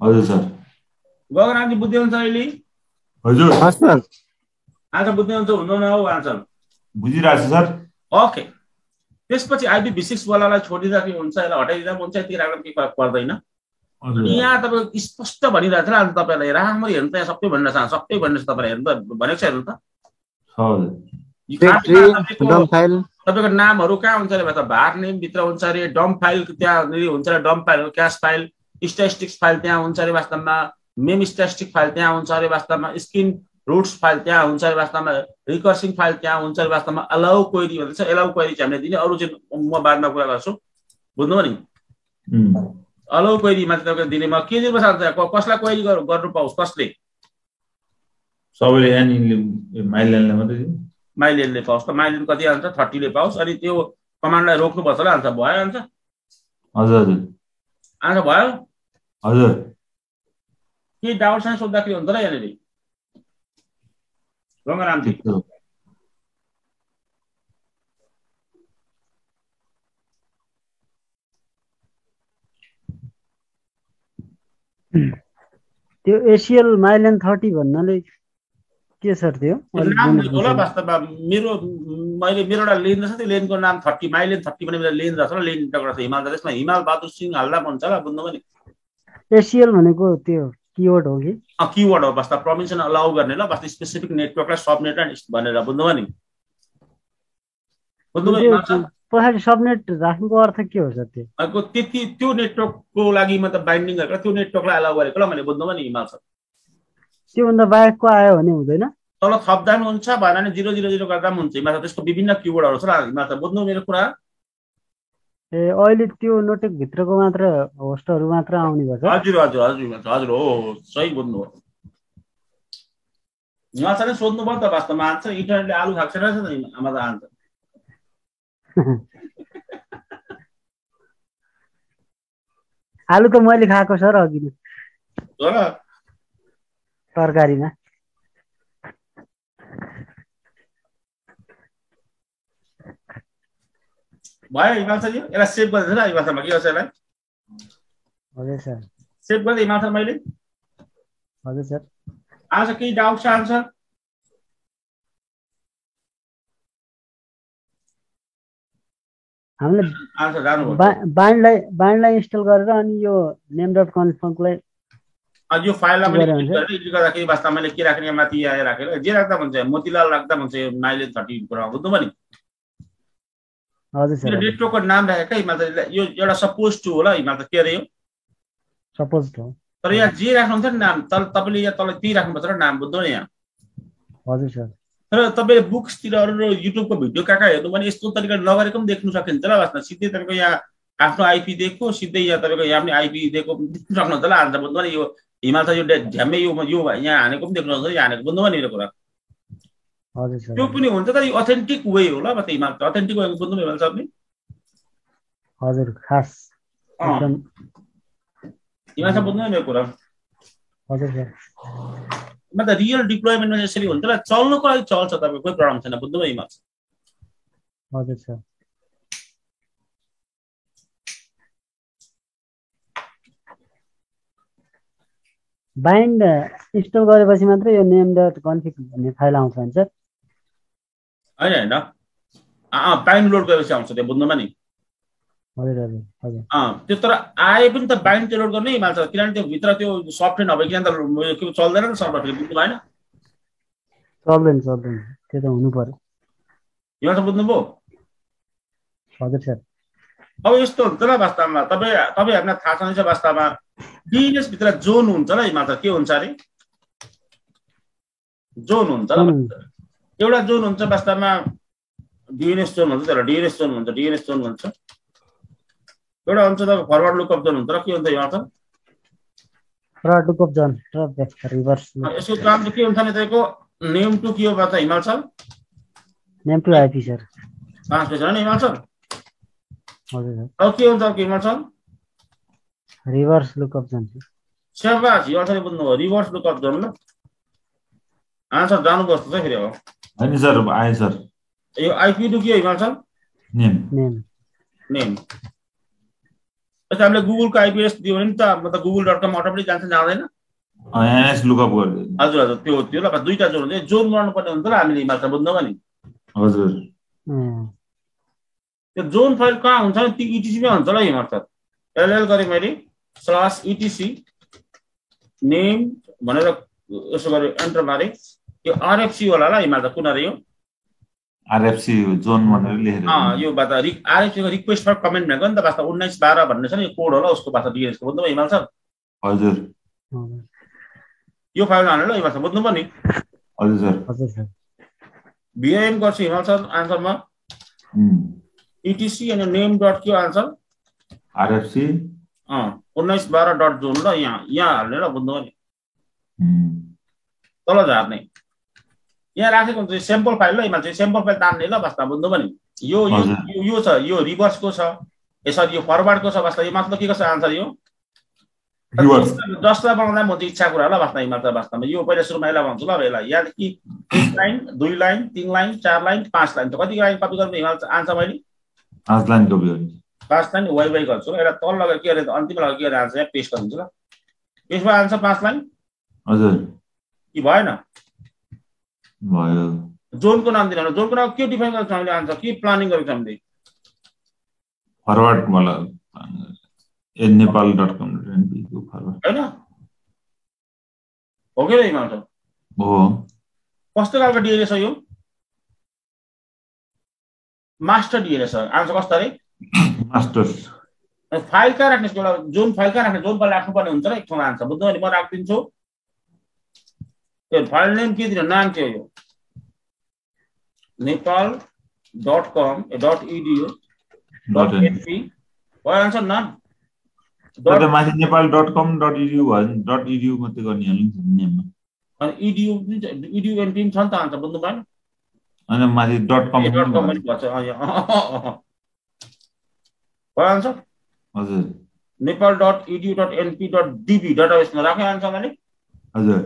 हजुर सर। गगनरामजी बुझ्दै हुन्छ अहिले? हजुर। आन्सर बुझ्दै हुन्छ हुँदैन हो आन्सर। बुझिरहेको छु सर। ओके। त्यसपछि आइपी बिसिक्सवालालाई छोडिदिँदा के हुन्छ यसलाई हटाइदिँदा पनि हुन्छ यति राख्दा केही फरक पर्दैन। यहाँ तपाईँको स्पष्ट भनिरहेको छ अन्त तपाईँलाई राम्ररी हेर्नु त यहाँ सबै भन्न चाहन्छ सबै भन्नु तपाईँलाई हेर्नु त भनेको छ हेर्नु त। तपाईँको डम फाइल तपाईँको नामहरू कहाँ हुन्छ अरे भन्छ भार नेमभित्र हुन्छ अरे डम फाइल त्यहाँनिर हुन्छ अरे dump file cache file statistics file त्यहाँ हुन्छ अरे वास्तवमा मेम स्ट्याटिस्टिक फाइल त्यहाँ हुन्छ अरे वास्तवमा स्किन रुट्स फाइल त्यहाँ हुन्छ अरे वास्तवमा रिकर्सिङ फाइल त्यहाँ हुन्छ अरे वास्तवमा अलाउ क्वेरी भन्छ एलाउ क्वेरी चाहिँ हामीले दिने अरू चाहिँ म बादमा कुरा गर्छु। बुझ्नुभयो नि? अलाउ क्वेरीमा चाहिँ तपाईँको दिने म के अन्त क- कसलाई क्वेरी गर्नु पाओस्? कसले? सबैले यहाँनिर माइल्यान्डलाई मात्रै दिनु। माइलेनले पाओस् त। माइलेन कति आन्छ थर्टीले पाओस्। अनि त्यो कमान्डलाई रोक्नुपर्छ होला। अन्त भयो अन्त हजुर हजुर। आन्सर भयो? हजुर। के डाउटसँग सोद्धाखेरि हुन्छ र यहाँनिर? गङ्गारामजी त्यो एसिएल माइलेन थर्टी भन्नाले के सर त्यो। वास्तवमा मेरो मैले मेरो एउटा लेन रहेछ त्यो लेनको नाम थर्टी माइलेन थर्टी पनि मेरो लेन रहेछ लेन इन्टरको छ हिमाल त्यसमा हिमाल बहादुर सिंह हाल्दा हुन्छ होला बुझ्नु पनि। एसिएल भनेको त्यो किवर्ड हो कि? किवर्ड हो वास्तव पर्मिसन अलाउ गर्ने ल वास्तव स्पेसिफिक नेटवर्कलाई सब नेट भनेर बुझ्नुभयो नि बुझ्नुभयो? पछाडि सबनेट राख्नुको अर्थ के हो सर त्यो अर्को त्यति त्यो नेटवर्कको लागि मतलब बाइन्डिङ गरेर त्यो नेटवर्कलाई अलाउ गरेको ल मैले बुझ्नुभयो नि हिमाल सर। त्योभन्दा बाहेकको आयो भने हुँदैन। तल थप्दा पनि हुन्छ भएन भने जिरो जिरो जिरो गर्दा पनि हुन्छ। हिमाल सर त्यसको विभिन्न किवर्डहरू छ हिमाल सर बुझ्नु मेरो कुरा? ए अहिले त्यो नोटेक भित्रको मात्र होस्टहरू मात्र आउने गर्छ? हजुर हजुर हजुर हजुर हो सही बुझ्नु हो हिमाल सरले सोध्नु त वास्तवमा आन्सर इन्टरनेटले आलु खाएको छैन आमा त आन्सर। आलु त मैले खाएको सर अघि नै। तरकारीमा। भयो हिमाल सरजी यसलाई सेभ गरिदिनु ल हिमाल सरमा के गर्छ यसलाई? हजुर सर। सेभ गरिदिएँ हिमाल सर मैले। हजुर सर। आन्सर केही डाउट छ आन्सर? हामीले बाइन्डलाई बाइन्डलाई इन्स्टल गरेर अनि यो नेम डट कन्फर्मलाई यो फाइललाई मैले गर्दाखेरि वास्तवमा मैले के राख्ने माथि यहाँ राखेर। जे राख्दा हुन्छ मोतीलाल राख्दा पनि हुन्छ माइलेज थर्टी कुरा बुझ्नुभयो नि? हजुर यो नेटवर्कको नाम राखेको हिमाल त यो एउटा सपोज टु होला हिमाल त के अरे यो? सपोज हो तर यहाँ जे राख्नुहुन्छ नि नाम तर तपाईँले यहाँ तल त्यही राख्नुपर्छ र नाम बुझ्नु नि यहाँ। हजुर सर। तर तपाईँले बुक्सतिर अरू युट्युबको भिडियो कहाँ कहाँ हेर्नु भने यस्तो तरिकाले नगरेको पनि देख्नु सकिन्छ ल वास्तव सिधै तपाईँको यहाँ आफ्नो आइपी दिएको सिधै यहाँ तपाईँको यहाँ पनि आइपी दिएको देख्नु सक्नुहुन्छ ल आन्सर बुझ्नु नि यो हिमाल यो झ्याम्मै यो यो यहाँ हानेको पनि देख्नु सक्छ यहाँ हानेको बुझ्नु नि यो कुरा। त्यो पनि हुन्छ तर यो अथेन्टिक वे हो ल त हिमाल अथेन्टिक वे बुझ्नु हिमाल सरले हजुर खास। हिमाल सर बुझ्नु यो कुरा। हजुर सर। मतलब रियल डिप्लोइमेन्टमा यसरी हुन्छ ल चल्नुको लागि चल्छ तपाईँको कोही प्रब्लम छैन बुझ्नु हिमाल हजुर सर। बाइन्ड इन्स्टल गरेपछि मात्रै यो नेम डट कन्फिग भन्ने फाइल आउँछ होइन होइन। बाइन्ड लोड गरेपछि आउँछ त्यो बुझ्नुमा नि हजुर हजुर हजुर अँ त्यो तर आए पनि त बाइन्ड त्यो लोड गर्नै हिमाल छ किनभने त्यो भित्र त्यो सफ्टवेयर नभइकन त उयो के चल्दैन नि सर्भर फेरि बुझ्नु भएन। चल्दैन चल्दैन त्यो त हुनु पर्यो। हिमाल सर बुझ्नुभयो? हजुर सर। अब यस्तो हुन्छ ल वास्तवमा तपाईँ तपाईँहरूलाई थाहा छँदैछ वास्तवमा भित्र जोन हुन्छ ल हिमाल के हुन्छ अरे? जोन हुन्छ ल। एउटा जोन हुन्छ वास्तवमा डिएनएस जोन हुन्छ त्यसलाई डिएनएस जोन भन्छ डिएनएस जोन भन्छ। एउटा हुन्छ तपाईँको फरवर्ड लुकअप जोन हुन्छ र के हुन्छ हिमाल सर र टुकअप जन र ब्याक रिभर्स यसको काम चाहिँ के हुन्छ भने तपाईँको नेम टु के हो भन्छ Himal sir name to IP sir translation होइन हिमाल सर हजुर सर अब के हुन्छ अर्को हिमाल सर रिभर्स लुकअप जन स्याबास हिमाल सरले बुझ्नुभयो रिभर्स लुकअप जोन ल आन्सर जानुपर्छ चाहिँ फेरि अब। होइन सर आयो सर यो आइपी टु के हो हिमाल सर नेम नेम नेम जस्तै हामीले गुगलको आइपिएस दियो भने नि त मतलब गुगल डट कम अटोमेटिक जान्छ जाँदैन एनएस लुकअप गरिदिनु हजुर हजुर त्यो त्यो ल दुईवटा जोन हुन्छ जोन बनाउनु पर्ने हुन्छ र हामीले सर बुझ्नुभयो नि हजुर। त्यो जोन फाइल कहाँ हुन्छ नि? त्यो इटिसीमै हुन्छ ल हिमाल सर एलएल गरेँ मैले स्लस इटिसी नेम भनेर यसो गरेँ एन्टर मारेँ। यो आरएफसी होला ल सर कुन अरे यो? आरएफसी जोन भनेर लेखेर यो बात रि आरएफसीको रिक्वेस्ट फर कमेन्ट भनेको नि त वास्तव उन्नाइस बाह्र भन्ने छ नि यो कोड होला उसको वास्तव डिएसको बुझ्नुभयो हिमाल सर? हजुर। हजुर यो फाइल हाल्नु ल हिमाल सर बुझ्नुभयो नि हजुर सर। हजुर सर। भिआइएम गर्छु हिमाल सर आन्सरमा इटिसी अनि नेम डट के आन्सर आरएफसी। अँ उन्नाइस बाह्र डट जोन ल यहाँ यहाँ हाल्ने ल बुझ्नुभयो नि। तल झार्ने। यहाँ राखेको हुन्छ सेम्पल फाइल ल हिमाल चाहिँ सेम्पल फाइल तान्ने ल वास्तव बुझ्नुभयो नि यो यो। यो- यो छ यो रिभर्सको छ? ए सरी यो फरवर्डको छ? वास्तव यो मतलब के कसो आन्सर यो। जसलाई बनाउँदा म इच्छा कुरा ल वास्तव हिमाल त वास्तवमा यो पहिला सुरुमा यसलाई भन्छु ल यसलाई। यहाँदेखि एक लाइन दुई लाइन तिन लाइन चार लाइन पाँच लाइन। त कति लाइन कपी गर्नु हिमाल आन्सर मैले। पाँच लाइन कपी गर्ने पाँच लाइन वाइ वाइ गर्छु ल। यसलाई तल लगेर के अरे अन्तिममा लगेर के अरे? आन्सर यहाँ पेस्ट गरिदिन्छु ल। पेस्टमा आन्सर पाँच लाइन? हजुर। कि भएन? जोनको नाम दिनु जोनको नाम के डिफाइन गरेको छ हामीले आन्सर? के प्लानिङ गरेको छ हामीले? फरवर्ड मलाई ए नेपाल डट कम एनपीको फरवर्ड। होइन? हो कि हो। कस्तो खालको डिएनएस हो यो? मास्टर डिएनएस हो आन्सर कस्तो अरे? मास्टर्स। फाइल कहाँ राख्ने? एउटा जोन फाइल कहाँ राख्ने? जोन फाइल राख्नुपर्ने हुन्छ र एक ठाउँमा आन्सर। बुझ्नु भने म राखिदिन्छु। त्यो फाइल नेम के नाम के हो? यो Nepal dot com dot EDU dot dot N NP भयो आन्सर नाम डट माथि Nepal dot com dot EDU भयो भने डट इडियु मात्रै गर्ने हाल्नु नि। नेममा अनि इडियु इडियु एनपी पनि छ नि त आन्सर बुझ्नु भएन होइन माथि डट कम डट कम पनि भन्छ। भयो आन्सर हजुर Nepal dot EDU dot NP dot DB डाटाबेसमा राखेँ आन्सर मैले हजुर।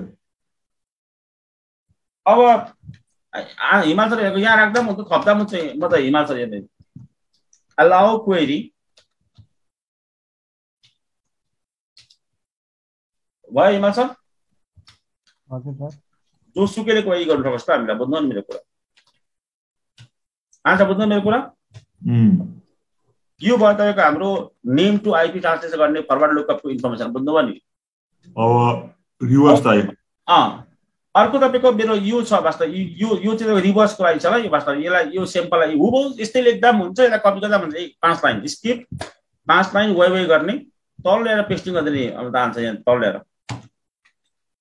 अब आ- हिमाचल हेरेको यहाँ राख्दा म त थप्दा म चाहिँ म त हिमाचल हेर्ने अलाउ क्वेरी भयो हिमाचल हजुर सर। जोसुकैले क्वेरी गर्नु सक्छ त हामीलाई बुझ्नु नि मेरो कुरा। आन्सर बुझ्नु मेरो कुरा? यो भयो तपाईँको हाम्रो नेम टु आइपी ट्रान्सलेसन गर्ने फरवर्ड लुकअपको इन्फर्मेसन बुझ्नुभयो नि? अर्को तपाईँको मेरो यो छ वास्तव यो यो यो चाहिँ रिभर्सको लागि छ ल यो वास्तव यसलाई यो सेम्पललाई हुबहु यस्तै लेख्दा पनि हुन्छ यसलाई कपी गर्दा हुन्छ। पाँच लाइन स्किप पाँच लाइन वाइ वाइ गर्ने तल ल्याएर पेस्टिङ गर्दा नि अब त आन्सर यहाँ तल ल्याएर।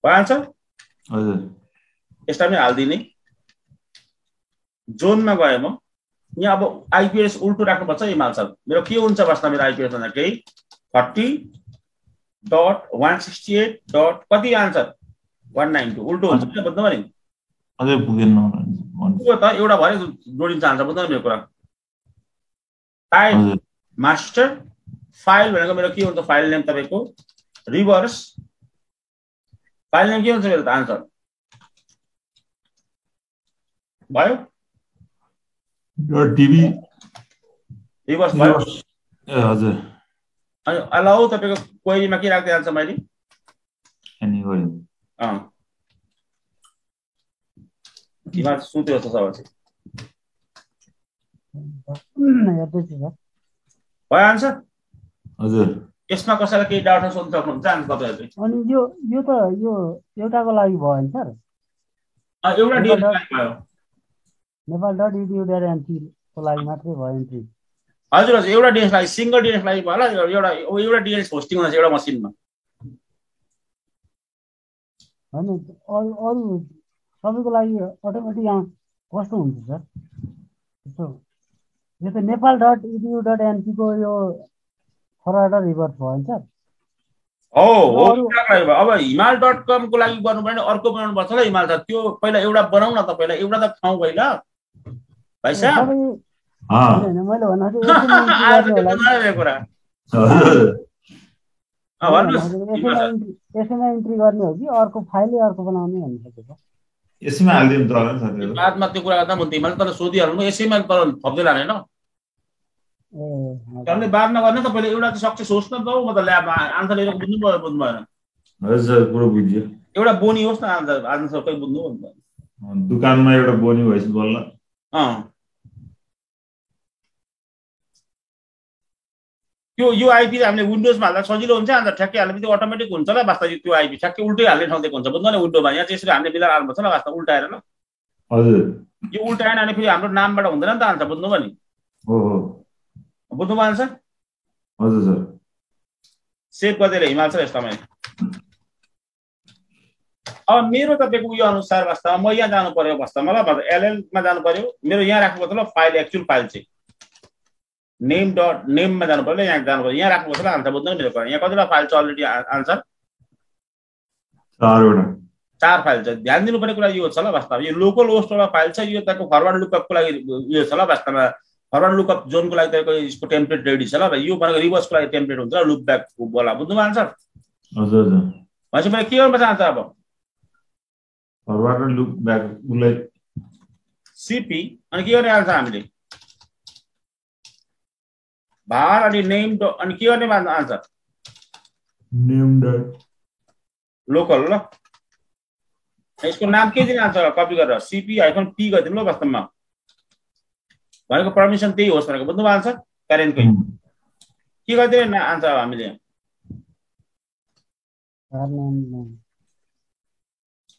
आन्सर? हजुर। यसलाई पनि हालिदिने। जोनमा गएँ म। यहाँ अब आइपिएस उल्टो राख्नुपर्छ हिमाल सर मेरो के हुन्छ वास्तव मेरो आइपिएस भन्दा केही thirty dot one sixty eight dot कति आन्सर? वान नाइन टू उल्टो हुन्छ किन बुझ्नु नि अझै पुगेन त एउटा भयो जोडिन्छ आन्सर बुझ्नु मेरो कुरा। हजुर। मास्टर फाइल भनेको मेरो के हुन्छ फाइल नेम तपाईँको? रिभर्स फाइल नेम के हुन्छ मेरो त आन्सर भयो? टिभी रिभर्स भयो? हजुर। अनि अलाउ तपाईँको क्वेरीमा के राख्दै जान्छ मैले? अँ हिमाल सुत्यो जस्तो छ पछि हेर्दैछु सर भयो आन्सर हजुर यसमा कसैलाई केही डाउट सोध्नु सक्नुहुन्छ आन्सर तपाईँहरूले अनि यो यो त यो एउटाको लागि भयो नि सर एउटा डिएल भयो नेपाल डट इडियु डट एनसीको लागि मात्रै भयो हजुर हजुर एउटा डिएस लागि सिङ्गल डिएस लागि भयो होला एउटा एउटा डिएस होस्टिङ हुँदैछ एउटा मसिनमा होइन अरू अरू सबैको लागि अटोमेटिक आउँ कस्तो हुन्छ सर? यस्तो यो त नेपाल डट इडियु डट एनसीको यो फरवर्ड र रिभर्स भयो नि सर। हो अब हिमाल डट कमको लागि गर्नु पर्यो भने अर्को बनाउनु पर्छ ल हिमाल त त्यो पहिला एउटा बनाऊ न त पहिला एउटा त खाउँ पहिला भाइ साहब। अँ होइन होइन, मैले भन्दाखेरि आज यसैमा इन्ट्री गर्ने हो कि अर्को फाइलै अर्को बनाउने भन्नु खोजेको यसमा हालिदिनु त नि बादमा त्यो कुरा गर्दा म हिमाल तर सोधिहाल्नु यसैमा तर थप्दै लाने हजुर। तपाईँले गर्ने त पहिला एउटा चाहिँ सक्सेस होस् न त हौ, म त ल्याब आन्सर लिएर बुझ्नु भयो बुझ्नु भएन हजुर कुरो बुझ्यो। एउटा बोनी होस् न आन्सर आन्सर सबै बुझ्नु दोकानमा एउटा बोनी भएपछि बल्ल। अँ। त्यो यो आइपी हामीले विन्डोजमा हाल्दा सजिलो हुन्छ अन्त ठ्याक्कै हाल्ने बित्तिकै अटोमेटिक हुन्छ ल वास्तव त्यो आइपी ठ्याक्कै उल्टै हाल्ने ठाउँ दिएको हुन्छ। बुझ्नु न विन्डोमा यहाँ चाहिँ यसरी हामीले मिलाएर हाल्नुपर्छ ल वास्तव उल्टाएर ल। हजुर। यो उल्टाएन भने फेरि हाम्रो नामबाट हुँदैन नि त आन्सर बुझ्नु भयो नि? हो हो। बुझ्नु भयो आन्सर? हजुर सर। सेभ गरिदिएर हिमाल छ यसमा मैले अब मेरो तपाईँको उयो अनुसार वास्तवमा म यहाँ जानु पर्यो वास्तवमा ल एलएलमा जानु पर्यो। मेरो यहाँ राख्नुपर्छ ल फाइल एक्चुअल फाइल चाहिँ। नेम डट नेममा जानु पर्यो यहाँ जानु पर्यो। यहाँ राख्नुपर्छ ल आन्सर बुझ्नु नि यहाँ कतिवटा फाइल? छ अलरेडी आन्सर चार फाइल छ। ध्यान दिनुपर्ने कुरा यो छ ल वास्तवमा। यो लोकल होस्ट एउटा फाइल छ यो तपाईँको फरवर्ड लुकअपको लागि उयो छ ल वास्तवमा। फरवर्ड लुकअप जोनको लागि तपाईँको यसको टेम्प्लेट रेडी छ ल यो भनेको रिभर्सको लागि टेम्प्लेट हुन्छ ल लुक ब्याकको बोला बुझ्नु भयो आन्सर भनेपछि मैले के गर्नुपर्छ आन्सर अब? फरवार्ड र लुक ब्याक उसलाई सिपी अनि के गर्ने हाल्छ हामीले? भार अनि नेम ड- अनि के गर्ने भन्छ आन्सर नेम डट लोकल ल यसको नाम के दिने आन्सर कपी गरेर सिपी हाइफन पी गरिदिनु ल वास्तवमा भनेको पर्मिसन त्यही होस् भनेको बुझ्नु आन्सर प्यारेन्टकै के गरिदिने ना- आन्सर अब हामीले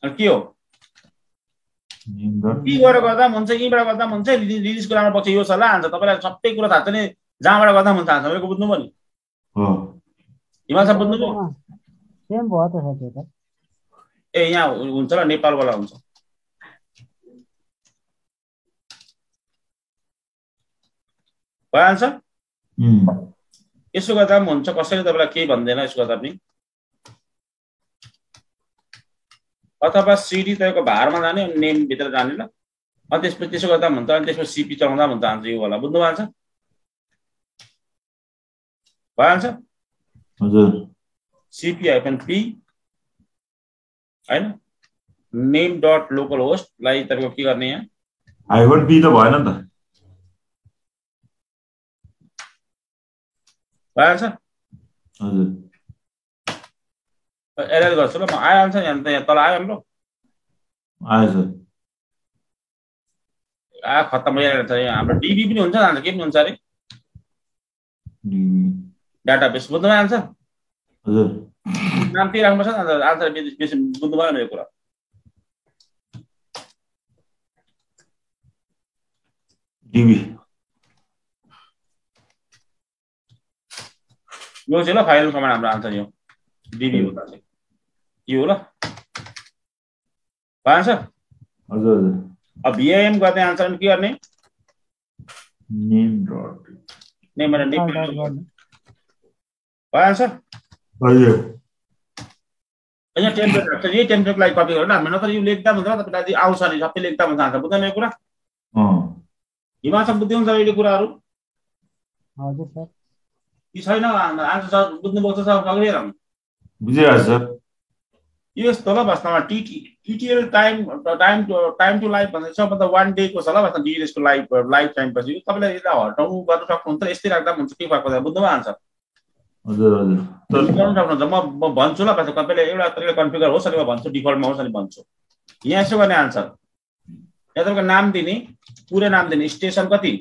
के हो पी गरेर गर्दा पनि हुन्छ यहीँबाट गर्दा पनि हुन्छ रिलिजको राम्रो पक्ष यो छ ल आन्सर तपाईँलाई सबै कुरा थाहा छ नि जहाँबाट गर्दा पनि हुन्छ आन्सर भनेको बुझ्नु भयो नि? हो हिमाल साहब बुझ्नु भयो? सेम भयो त सर त्यो त। ए यहाँ हुन्छ ल नेपालवाला हुन्छ। उम्, यसो गर्दा पनि हुन्छ। कसैले तपाईँलाई केही भन्दैन यसो गर्दा पनि। अथवा सिडी तपाईँको भारमा जाने अनि नेमभित्र जाने ल। अनि त्यसपछि त्यसो गर्दा पनि हुन्छ। अनि त्यसपछि सिपी चलाउँदा पनि हुन्छ। यो होला बुझ्नु भएको छ? भइहाल्छ हजुर। सिपी हाइफन पी होइन नेम डट लोकल होस्टलाई तपाईँको के गर्ने यहाँ? हाइफन पी त भएन नि त। भइहाल्छ हजुर। एरेज गर्छु ल म आइहाल्छ नि अन्त यहाँ तल आयो हाम्रो। आयो सर आ खत्तम भइहाल्छ यहाँ हाम्रो डिबी पनि हुन्छ जान्छ के पनि हुन्छ अरे? डाटाबेस बुझ्नु भयो आन्सर? हजुर। नाम त्यही राख्नुपर्छ? नि अन्त आन्सर बेसी बेसी बुझ्नु भएन मेरो कुरा। डिबी। यो चाहिँ ल फाइल कमान्ड हाम्रो आन्सर यो। डिबी हुँदा चाहिँ यो हो ल। भयो आन्सर? हजुर हजुर। अब भिएम गर्ने आन्सर के गर्ने? Name dot name name answer हजुर टेम्प्लेट कपी गरेर हामी नत्र यो लेख्दा हुन्छ तपाईँलाई चाहिँ आउँछ नि सबै लेख्दा हुन्छ आन्सर बुझ्दैन यो कुरा अँ हिमालसम्म बुझ्दै हुन्छ अहिले कुराहरू हजुर सर कि छैन आन्सर सर बुझ्नुभएको छ सर सकिएर बुझिरहेको छ सर यो यस्तो ल वास्तवमा TT TTL time time to time to life भन्दा सबभन्दा वान डेको छ ल वास्तव डिएलएसको लाइफ लाइफ टाइम पछि तपाईँले यसलाई हटाउनु गर्नु सक्नुहुन्छ यस्तै राख्दा पनि हुन्छ के पर्दैन बुझ्नुभयो आन्सर हजुर हजुर। सक्नुहुन्छ। म म भन्छु ल वास्तव तपाईँले एउटा तरिकाले कन्फिगर होस् अनि म भन्छु डिफल्टमा होस् अनि भन्छु। यहाँ यसो गर्ने आन्सर यहाँ तपाईँको नाम दिने पुरै नाम दिने स्टेसन कति?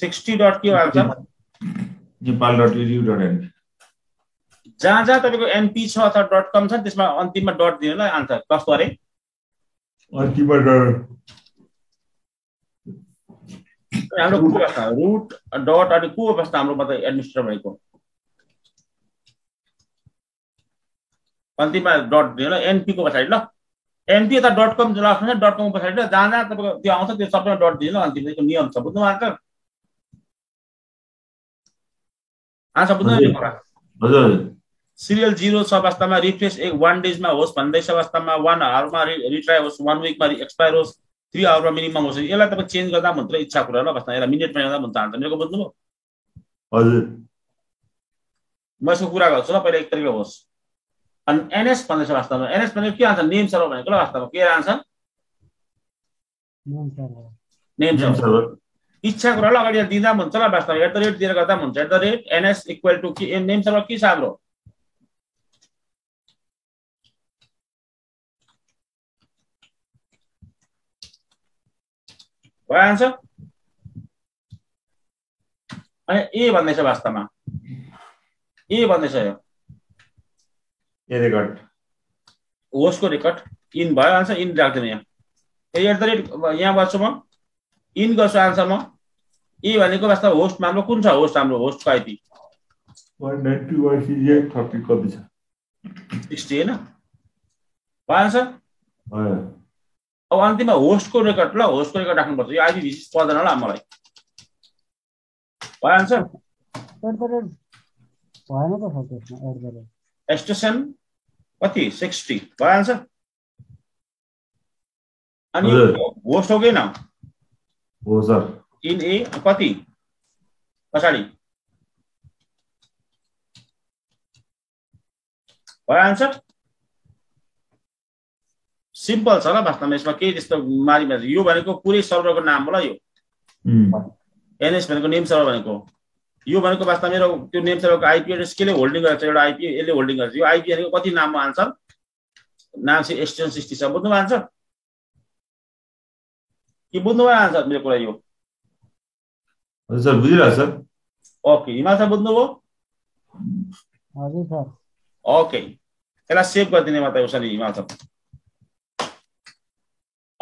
सिक्सटी डट के हो answer Nepal dot EDU dot NP जहाँ जहाँ तपाईँको एनपी छ अथवा डट कम छ त्यसमा अन्तिममा डट दिनु ल आन्सर कस्तो अरे? अन्तिममा डट हाम्रो को बस्छ रुट डट अनि को बस्छ हाम्रो मतलब एडमिनिस्ट्रेटर भएको? अन्तिममा डट दिनु ल एनपीको पछाडि ल। एनपी यता डट कम राख्नु डट कम पछाडि ल। जहाँ जहाँ तपाईँको त्यो आउँछ त्यो सबैमा डट दिनु ल। अन्तिम त्यो नियम छ बुझ्नु आन्सर आन्सर बुझ्नु सिरियल जिरो छ वास्तवमा रिफ्रेस एक वान डेजमा होस् भन्दैछ वास्तवमा वान आवरमा रिट्राई होस् वान विकमा एक्सपायर होस्। थ्री आवरमा मिनिमम होस्। यसलाई तपाईँ चेन्ज गर्दा मात्रै इच्छा कुरा ल वास्तवमा यसलाई मिनटमा गर्दा हुन्छ। हान्छ मेरो बुझ्नुभयो? हजुर। म यसको कुरा गर्छु ल पहिला एक तरिका होस्। अनि एनएस भन्दैछ वास्तवमा। एनएस भनेको के आन्छ? नेम सर्भर भनेको ल वास्तवमा। के आन्छ? Name sir name name server. इच्छा कुरा ल अगाडि दिँदा पनि हुन्छ ल वास्तवमा। एट द रेट दिएर गर्दा पनि हुन्छ। At the rate NS equal to के नेम सर्भर के छ हाम्रो? भयो आन्सर अनि ए भन्दैछ वास्तवमा ए भन्दैछ यो रेकर्ड होस्टको रेकर्ड इन भयो आन्सर इन राख्दैन यहाँ एट द रेट यहाँ गर्छु म इन गर्छु आन्सर म ए भनेको वास्तव होस्ट हाम्रो कुन छ होस्ट हाम्रो होस्टको आइपी सिक्सटी होइन भयो आन्सर अब अन्तिममा होस्टको रेकर्ड ल होस्टको रेकर्ड राख्नुपर्छ। यो आइपी विशेष पर्दैन ल मलाई भयो आन्सर? एट द रेट भएन त सर त्यसमा एट द रेट स्टेसन कति? सिक्सटी भयो आन्सर? अनि। होस्ट हो कि न हो सर। इन ए कति? पछाडि। भयो आन्सर? सिम्पल छ ल वास्तवमा यसमा केही त्यस्तो मारी यो भनेको पुरै सर्भरको नाम हो ल यो एनएस भनेको नेम सर्भर भनेको। यो भनेको वास्तवमा मेरो त्यो नेम सर्भरको आइपी एड्रेस केले होल्डिङ गरेको छ एउटा आइपी यसले होल्डिङ गरेको छ यो आइपी भनेको कति नाममा आन्सर नाम चाहिँ एसटिएन सिक्सटी छ। बुझ्नुभयो आन्सर? कि बुझ्नुभयो आन्सर मेरो कुरा यो? सर बुझिरहेको सर ओके हिमाल सर बुझ्नुभयो? ओके। यसलाई सेभ गरिदिने मात्रै उसरी हिमाल सर।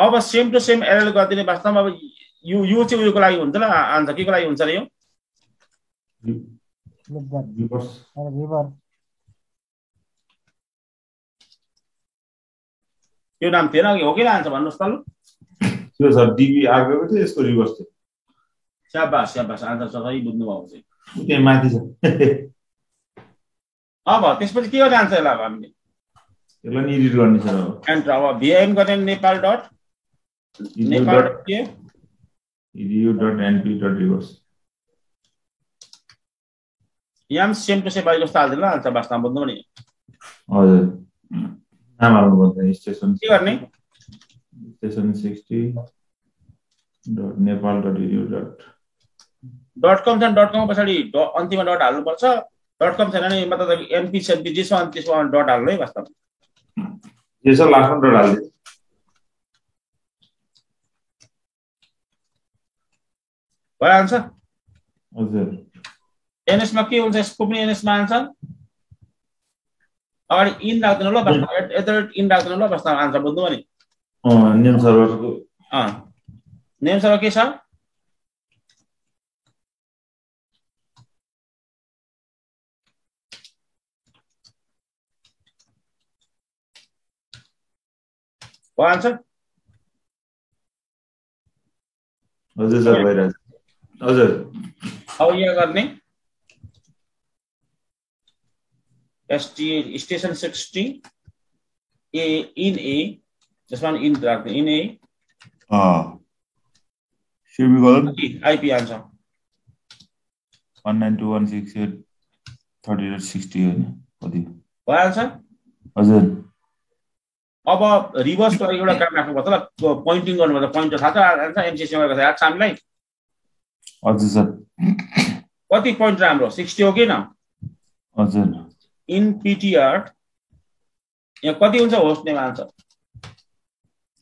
अब सेम टु सेम एरल गरिदिने वास्तवमा अब यो यो चाहिँ उयोको लागि हुन्छ ल आन्सर के को लागि हुन्छ र यो। अरे रिभर यो नाम थिएन अघि हो कि आन्सर भन्नुहोस् त ल। त्यो सर डिबी आएको थियो यसको रिभर्स थियो। स्याबास स्याबास आन्सर सबै बुझ्नुभएको चाहिँ त्यहाँ माथि छ। अब त्यसपछि के गर्ने आन्सर यसलाई अब हामीले? यसलाई नि एडिट गर्ने सर अब। एन्टर अब भिएम गर्ने नेपाल डट पनि सेम टु सेम अहिले जस्तो हालिदिनु ल आन्सर वास्तवमा बुझ्नु नि हजुर नाम हाल्नुपर्छ स्टेसन के गर्ने station sixty dot Nepal dot EDU dot dot com छ डट कम पछाडि अन्तिममा डट हाल्नुपर्छ डट कम छैन भने मतलब एनपी सेनपी जे छ अनि त्यसमा डट हाल्नु है वास्तवमा। लास्टमा डट हालिदियो। भइहाल्छ हजुर एनएसमा के हुन्छ यसको पनि एनएसमा आन्सर अगाडि इन राख्दैन ल एट द रेट इन राख्दैन ल बस्दा आन्सर बुझ्नु नि नेम सर्भरको नेम सर्भर के छ आन्सर हजुर सर भइरहेछ हजुर। अब यहाँ गर्ने। ST station sixty A in A जसमा इन राख्ने in A IP answer one nine two one six eight thirty eight sixty होइन कति? हजुर। अब रिभर्स गरेर एउटा काम राख्नुपर्छ ल। पोइन्टिङ गर्नुपर्छ पोइन्ट थाहा छ गरेको याद छ हामीलाई? हजुर सर कति पोइन्ट राम्रो? सिक्सटी हो कि न? हजुर। इन पिटिआर यहाँ कति हुन्छ host name answer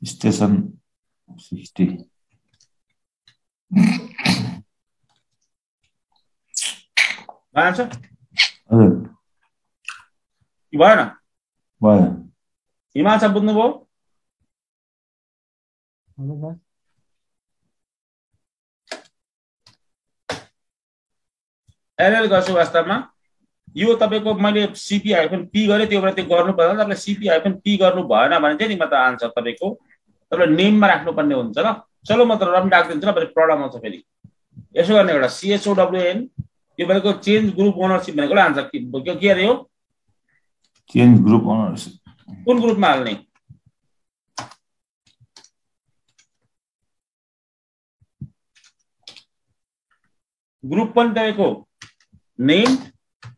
station sixty answer हजुर। भएन? भयो हिमाल छ बुझ्नुभयो हजुर सर एलएल गर्छु वास्तवमा। यो तपाईँको मैले सिपी हाइफन पी गरेँ त्यो बेला त्यो गर्नु पर्दैन तपाईँले सिपी हाइफन पी गर्नु भएन भने चाहिँ नि म त आन्सर तपाईँको तपाईँले नेममा राख्नुपर्ने हुन्छ ल। चलो म त रम राखिदिन्छु ल फेरि प्रब्लम आउँछ फेरि। यसो गर्ने एउटा सिएचओडब्लुएन यो भनेको चेन्ज ग्रुप ओनरसिप भनेको आन्सर। के के अरे हो चेन्ज ग्रुप अनर्स कुन ग्रुपमा हाल्ने? ग्रुप पनि तपाईँको नेम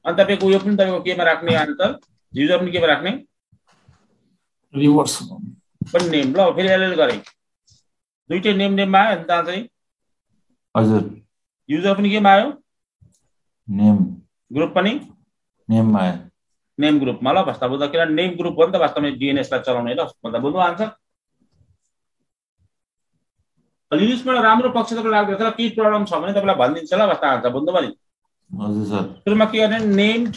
अनि तपाईँको उयो पनि तपाईँको केमा राख्ने आन्सर युजर पनि केमा राख्ने? रिभर्स पनि। नेम ल फेरि एलएल गरेँ। दुइटै नेम नेममा आयो नि त चाहिँ हजुर। युजर पनि केमा आयो? नेम ग्रुप पनि? नेममा आयो। नेम ग्रुपमा ल वास्तव बुझ्दा किन नेम ग्रुप हो नि त वास्तवमा डिएनएसलाई चलाउने ल भन्दा बुझ्नु आन्सर लिरिक्सबाट राम्रो पक्ष तपाईँलाई लाग्दैछ केही प्रब्लम छ भने तपाईँलाई भनिदिन्छ ल वास्तव आन्सर बुझ्नु पनि हजुर सर। सुरुमा के गर्ने नेम्ड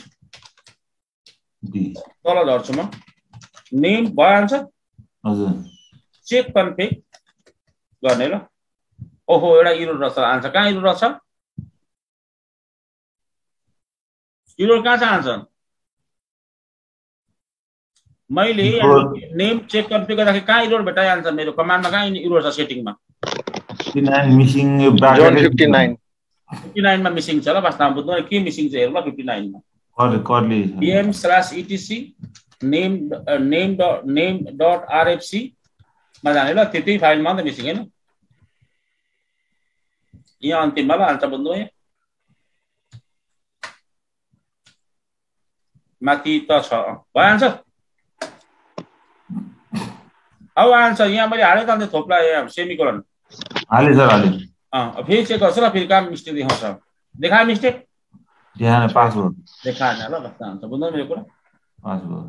डी तल झर्छु म नेम आन्सर हजुर चेक कन्फिग गर्ने ल ओहो एउटा इरोड रहेछ आन्सर कहाँ इरोड रहेछ इरोड कहाँ छ आन्सर मैले नेम चेक कन्फिग गर्दाखेरि कहाँ इरोड भेटाएँ आन्सर मेरो कमान्डमा कहाँ इरोड छ सेटिङमा मिसिङ फिफ्टी नाइन फिफ्टी नाइनमा मिसिङ छ ल वास्तवमा बुझ्नु के मिसिङ छ हेरौँ ल फिफ्टी नाइनमा VM slash etc name name dot name dot आरएफसीमा जाने ल त्यति फाइलमा त मिसिङ होइन यहाँ अन्तिममा ल बुझ्नु है माथि त छ भयो आन्सर अब आन्सर यहाँ मैले हालेँ त अन्त थोप्ला सेमिकोलन हाले सर हाले फेरि चेक गर्छु ल फेरि काम मिस्टेक देखाउँछ। देखायो मिस्टेक? पासवर्ड देखाएन ल वास्तव आन्सर बुझ्नु मेरो कुरा। पासवर्ड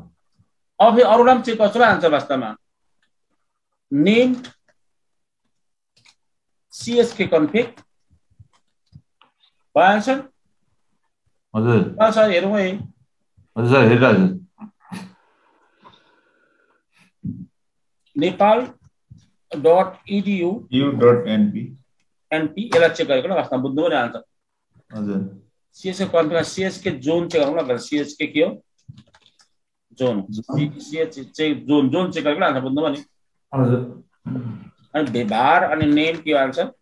अब फेरि अरूलाई पनि चेक गर्छु ल आन्सर वास्तवमा नेम्ड सिएसके कन्फिग भयो आन्सर? हजुर। ल सर हेरौँ है। हजुर सर हेरिरहेको Nepal dot EDU U dot NP NP यसलाई चेक गरेको ल वास्तवमा बुझ्नु पनि आन्सर हजुर CSK config CSK zone check गरौँ ल सिएसके के हो zone CH check zone zone check गरेको आन्सर बुझ्नु पनि हजुर अनि व्यवहार अनि नेम के हो आन्सर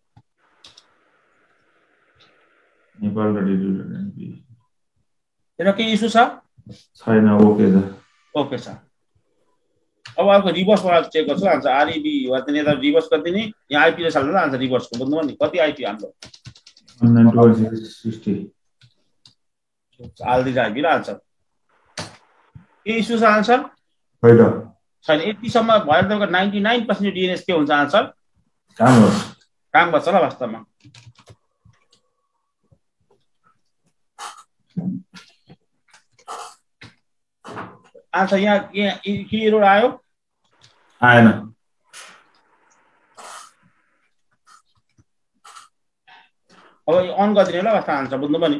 त्यसमा केही इस्यु छ छैन ओके सर ओके सर अब अर्को रिभर्सबाट चेक गर्छु आन्सर आरइबी वा त नेता रिभर्स गरिदिने यहाँ आइपीले साल्नु आन्सर रिभर्सको बुझ्नु नि? कति आइपी हाम्रो? हालिदिन्छ आइपी र आन्सर? के इस्यु छ आन्सर? छैन यतिसम्म भने तपाईँको नाइन्टी नाइन पर्सेन्ट डिएनएस के हुन्छ आन्सर? काम गर्छ ल वास्तवमा। आन्सर यहाँ यहाँ के एरोड आयो आएन अब अन गरिदिने ल वास्तव आन्सर बुझ्नु पनि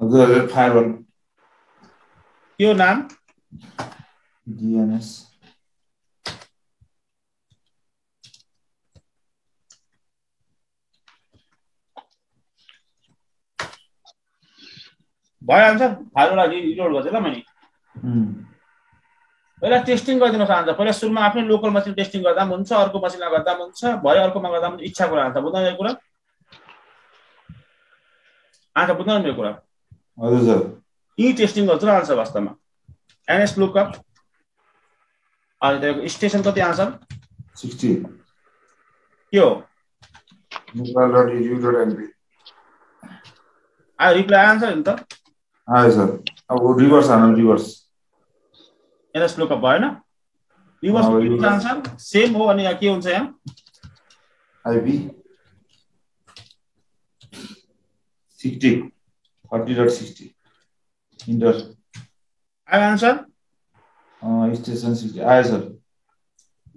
हजुर हजुर फायरवल त्यो नाम डिएनएस भयो आन्सर फाइललाई रिलोड गर्छु ल मैले पहिला टेस्टिङ गरिदिनु चाहन्छ पहिला सुरुमा आफ्नै लोकल मसिन टेस्टिङ गर्दा पनि हुन्छ अर्को मसिनमा गर्दा पनि हुन्छ भयो अर्कोमा गर्दा पनि इच्छा कुरा हुन्छ बुझ्नु यो कुरा? आन्छ बुझ्नु यो कुरा? हजुर सर। यी टेस्टिङ गर्छु र आउँछ वास्तवमा। एनएस लुकअप अनि तपाईँको स्टेसन कति आउँछ सिक्सटी। के हो आयो रिप्लाई आउँछ नि त। आयो सर। अब रिभर्स हानौँ रिभर्स। एनएस लुकअप भएन। रिभर्स अँ, के reverse. आउँछ सेम हो अनि यहाँ के हुन्छ यहाँ? IP sixty thirty dot sixty enter आयो आन्सर स्टेसन सिक्सटी आयो सर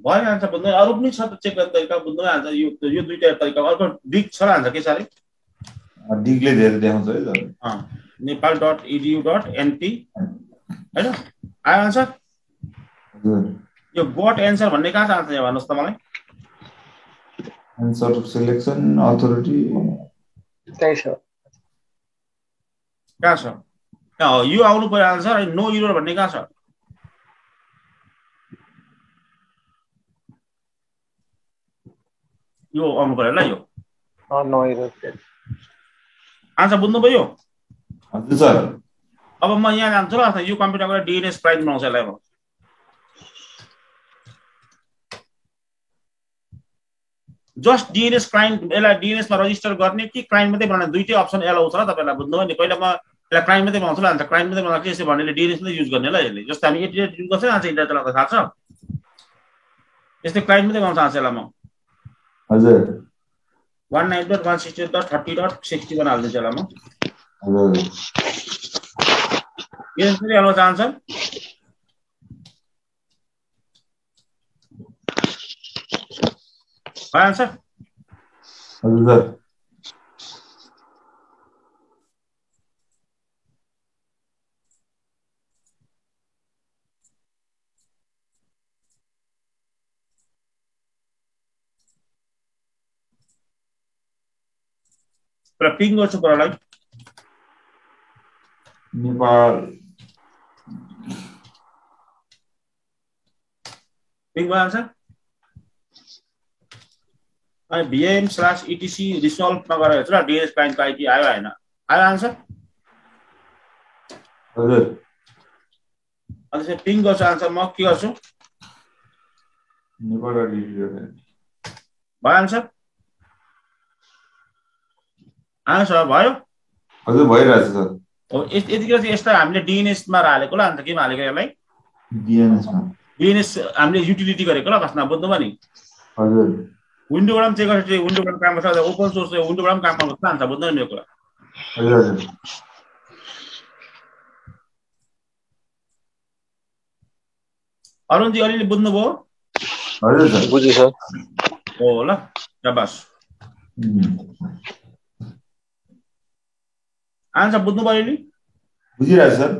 भइहाल्छ बुझ्नु अरू पनि छ त चेक गर्ने तरिका बुझ्नु हाल्छ यो यो दुइटा तरिका अर्को डिक छ र के साह्रै डिगले धेरै देखाउँछ है sir Nepal dot EDU dot NP होइन आयो आन्सर यो गट एन्सर भन्ने कहाँ छ आन्सर यहाँ भन्नुहोस् त मलाई। एन्सर सेलेक्सन अथोरिटी त्यही छ। कहाँ छ? कहाँ हो? यो आउनु पऱ्यो आन्सर अनि नो युरो भन्ने कहाँ छ? यो आउनु पऱ्यो ल यो। आन्सर बुझ्नुभयो? हजुर सर। अब म यहाँ जान्छु ल यो कम्प्युटरबाट डिएनएस प्राइज बनाउँछ यसलाई म। जस्ट डिएनएस क्लाइन्ट यसलाई डिएनएसमा रजिस्टर गर्ने कि क्लाइन्ट मात्रै बनाउने? दुइटै अप्सन एलाउ छ तपाईँलाई बुझ्नुभयो नि? पहिला म यसलाई क्लाइन्ट मात्रै बनाउँछु अन्त क्लाइन्ट मात्रै बनाएको यसो भन्नेले डिएनएस मात्रै युज गर्ने ल यसले? जस्तो हामी एटिएट युज गर्छ आज इन्टरनेट चलाउँदा थाहा छ? यस्तै क्लाइन्ट मात्रै बनाउँछ आज यसलाई म। हजुर। One nine dot one sixty dot thirty dot sixty one हालिदिन्छु यसलाई म। हाल्न चाहन्छ भयो आन्सर हजुर सर र पिङ गर्छु कुरालाई नेपाल पिङ भयो आन्सर अनि भिएम स्ल्यास इटिसी रिसल्भ नगरेर हेर्छु ल डिएस क्लाइन्टको आइपी आयो आएन आयो आन्सर हजुर अनि चाहिँ पिङ गर्छु आन्सर म के गर्छु भयो आन्सर आन्सर भयो हजुर भइरहेछ सर हो यतिखेर चाहिँ यसलाई हामीले डिएनएसमा हालेको ल अन्त केमा हालेको यसलाई डिएनएसमा डिएनएस हामीले युटिलिटी गरेको ल बस्न बुझ्नुभयो नि हजुर विन्डोबाट पनि चेक गर्छ विन्डोबाट काम गर्छ ओपन सोर्स विन्डोबाट पनि काम गर्छ अन्त बुझ्दैन नि यो कुरा अरुणजी अलिअलि बुझ्नुभयो हजुर सर बुझेँ सर हो ल शाबास आन्सर बुझ्नुभयो अलिअलि बुझिरहेछ सर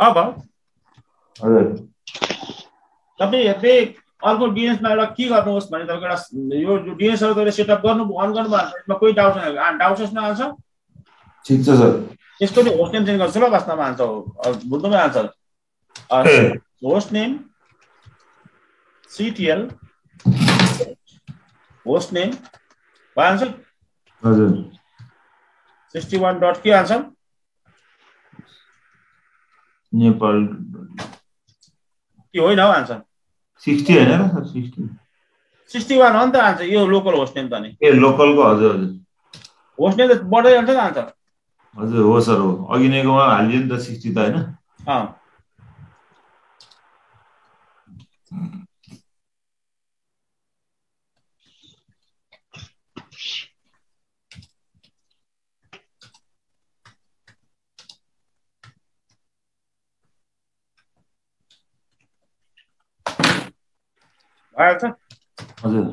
अब हजुर तपाईँ हेर्दै अर्को डिएनएसमा एउटा के गर्नुहोस् भने तपाईँको एउटा यो डिएनएसहरू तपाईँले सेटअप गर्नु अन गर्नु यसमा कोही डाउट छैन। डाउट छ आन्सर ठिक छ सर। यसको चाहिँ होस्ट नेम चेन्ज गर्छु ल वास्तवमा आन्सर हो। बुझ्नुभयो answer host name CTL host name भयो आन्सर हजुर। सिक्सटी वान डट के आन्सर नेपाल के होइन हौ आन्सर सिक्सटी होइन र सर सिक्सटी सिक्सटी वान हो नि त आन्सर यो लोकल होस्ट नेम त नि ए लोकलको हजुर हजुर. होस्ट नेम त बढ्दै जान्छ नि आन्सर हजुर हो सर हो. अघि नैकोमा हालियो नि त सिक्सटी त होइन? भइहाल्छ हजुर।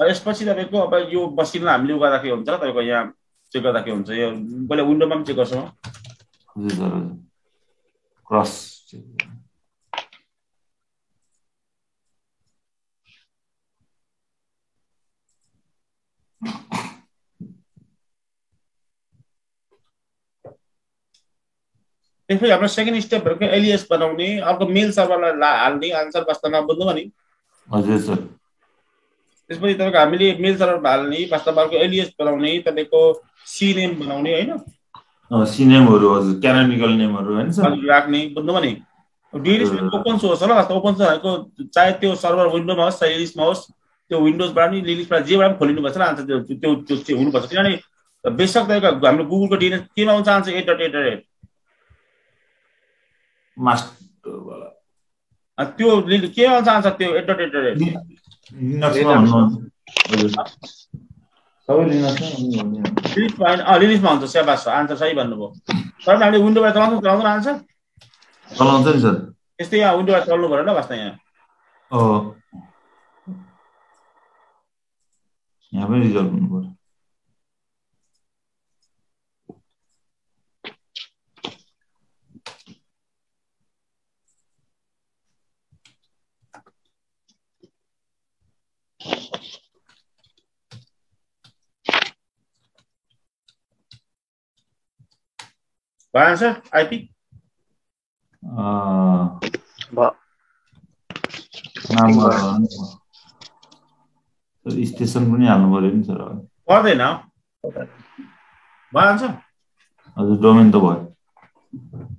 यसपछि तपाईँको अब यो मसिनलाई हामीले उ गर्दाखेरि हुन्छ तपाईँको यहाँ चेक गर्दाखेरि हुन्छ। यो पहिला विन्डोमा पनि चेक गर्छौँ। क्रस त्यसपछि हाम्रो सेकेन्ड स्टेपहरूको एलिएस बनाउने अर्को मेल सर्भरलाई हाल्ने आन्सर वास्तवमा बुझ्नुभयो नि हजुर सर। त्यसपछि तपाईँको हामीले मेल सर्भर हाल्ने वास्तवमा अर्को एलिएस बनाउने तपाईँको सी नेम बनाउने होइन? सिनेमहरू हजुर क्यानोनिकल नेमहरू होइन सर? राख्ने बुझ्नुभयो नि? डिएनएस ओपन सोर्स हो ल वास्तव ओपन सोर्स भनेको चाहे त्यो सर्भर विन्डोमा होस् चाहे लिलिसमा होस् त्यो विन्डोजबाट नि लिलिसबाट जेबाट पनि खोलिनुपर्छ आन्सर त्यो त्यो त्यो चाहिँ हुनुपर्छ किनभने बेसक तपाईँको हाम्रो गुगलको डिएनएस केमा आउँछ answer eight dot eight dot eight मास्टरवाला अनि त्यो के आउँछ आन्सर त्यो एट डट एट डट लिनक्समा हुन्छ छ आन्सर सही भन्नुभयो। तर हामीले विन्डोबाट चलाउँछौँ चलाउँदैन आन्सर चलाउँछ नि सर। त्यस्तै यहाँ विन्डोबाट चल्नु पऱ्यो ल यहाँ। पनि हुनु भयो आन्सर आइपी अँ, भयो नाम सर स्टेसन पनि हाल्नु पर्यो नि सर पर्दैन हजुर डोमेन त भयो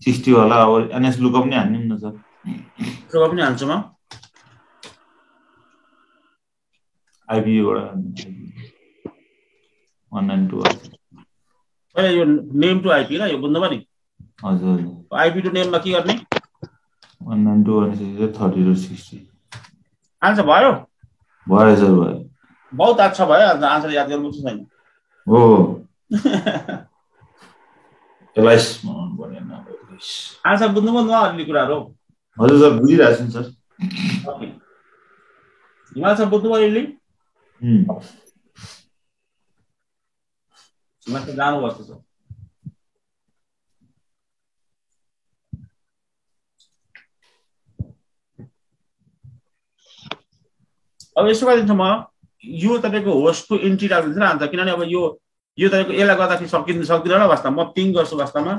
सिक्सटीवाला अब एनएस लुकअप नै हान्ने नि त सर हाल्छु म आइपिबाट वान नाइन टू पहिला यो नेम टु आइपी ल यो बुझ्नुभयो नि हजुर। आइपी टु नेममा के गर्ने? One nine two one sixty thirty र सिक्सटी आन्सर भयो? भयो सर भयो। बहुत अच्छा भयो अन्त आन्सर याद गर्नु छैन। हो। Alias alias. आन्सर बुझ्नुभयो न अलिअलि कुराहरू। हजुर सर बुझिरहेको छु नि सर। हिमाल सर बुझ्नुभयो अलिअलि। सर जानुभएको छ अब यसो गरिदिन्छु म यो तपाईँको होस्टको इन्ट्री राखिदिन्छु अन्त किनभने अब यो यो तपाईँको यसलाई गर्दाखेरि सकिनु सक्दिनँ ल वास्तवमा म पिङ गर्छु वास्तवमा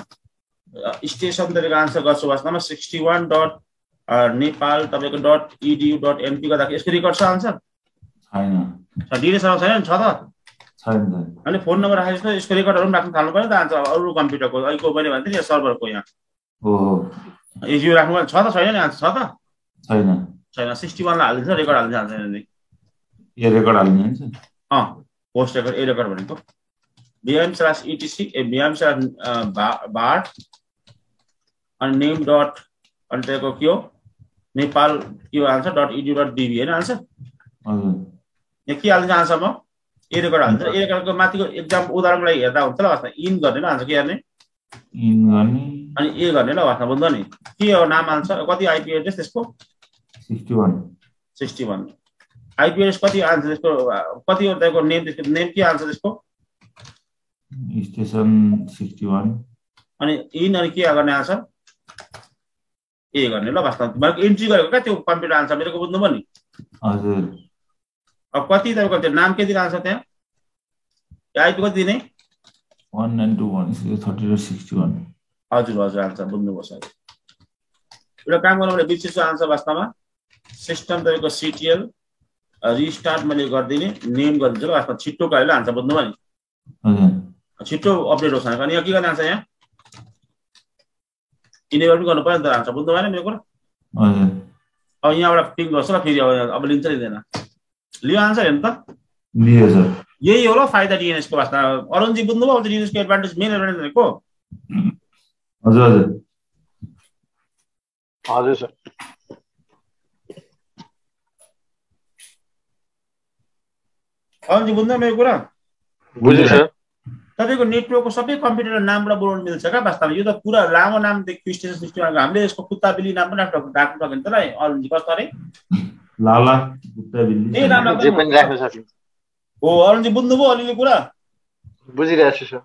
स्टेसन तपाईँको आन्सर गर्छु वास्तवमा सिक्सटी वान डट नेपाल तपाईँको डट इडियु डट एनपी गर्दाखेरि यसको रेकर्ड छ आन्सर छैन डिरेसनमा छैन नि छ त अनि फोन नम्बर त यसको रेकर्डहरू पनि राख्नु थाल्नु पऱ्यो नि त आन्सर अरू कम्प्युटरको अहिलेको मैले भन्थेँ नि सर्भरको यहाँ। यो राख्नु। छ त छैन नि आन्सर छ त? छैन। छैन सिक्सटी वानलाई हालिदिन्छ रेकर्ड हालिदिन्छ आन्सर यो रेकर्ड हाल्ने हुन्छ। अँ पोस्ट रेकर्ड ए रेकर्ड भनेको। VM slash etc A VM slash भाट अनि नेम डट अनि तपाईँको के हो? नेपाल के हो answer? Dot ED dot DB होइन हजुर। यहाँ के हालिदिन्छ आन्सर म ए रेकर्ड हालिदिन्छ ए रेकर्डको माथिको एक्जाम उदाहरणको लागि हेर्दा हुन्छ ल वास्तव इन गर्ने ल आन्सर के गर्ने। अनि ए गर्ने ल वास्तव बुझ्नु नि। के हो नाम आन्सर कति आइपी एड्रेस त्यसको? Sixty one. Sixty one. IP address कति आन्सर त्यसको? कति तपाईँको नेम त्यसको? नेम के आन्सर त्यसको? Station sixty one. अनि इन अनि के गर्ने आन्सर? ए गर्ने ल मैले इन्ट्री गरेको क्या त्यो कम्प्युटर आन्सर मेरो बुझ्नुभयो नि? हजुर। अब कति तपाईँको त्यो नाम के दिने आन्सर त्यहाँ? आइपी कति दिने? One nine two one thirty र सिक्सटी वान हजुर हजुर आन्सर बुझ्नुभयो सर एउटा काम गर्नु भने बिर्सेछु आन्सर वास्तवमा सिस्टम तपाईँको सिटिएल रिस्टार्ट मैले गरिदिने नेम गरिदिन्छु ल वास्तवमा छिट्टो गयो आन्सर बुझ्नुभयो नि? छिट्टो अपडेट होस् अनि यहाँ के गर्ने आन्सर यहाँ? इनेबल पनि गर्नु पऱ्यो नि त आन्सर बुझ्नु भएन मेरो कुरा? अब यहाँबाट पिङ गर्छु ल फेरि अब अब लिन्छ लिँदैन लियो आन्सर हेर्नु त लियो सर यही हो ल फाइदा डिएनएसको वास्ता अरुणजी बुझ्नुभयो डिएनएसको एडभान्टेज मेन एडभान्टेज भनेको हजुर हजुर हजुर सर अरुणजी बुझ्नु मेरो कुरा बुझेँ सर तपाईँको नेटवर्कको सबै कम्प्युटर नामबाट बोलाउनु मिल्छ क्या वास्तवमा यो त पुरा लामो नाम देखियो स्टेसन सिस्टम हामीले यसको कुत्ता बिल्ली नाम पनि राख्नु राख्नु सक्यो नि त अरुणजी कस्तो अरे लाला जे पनि राख्न सकिन्छ हो अरुणजी बुझ्नुभयो अलिअलि कुरा? बुझिरहेको छु सर।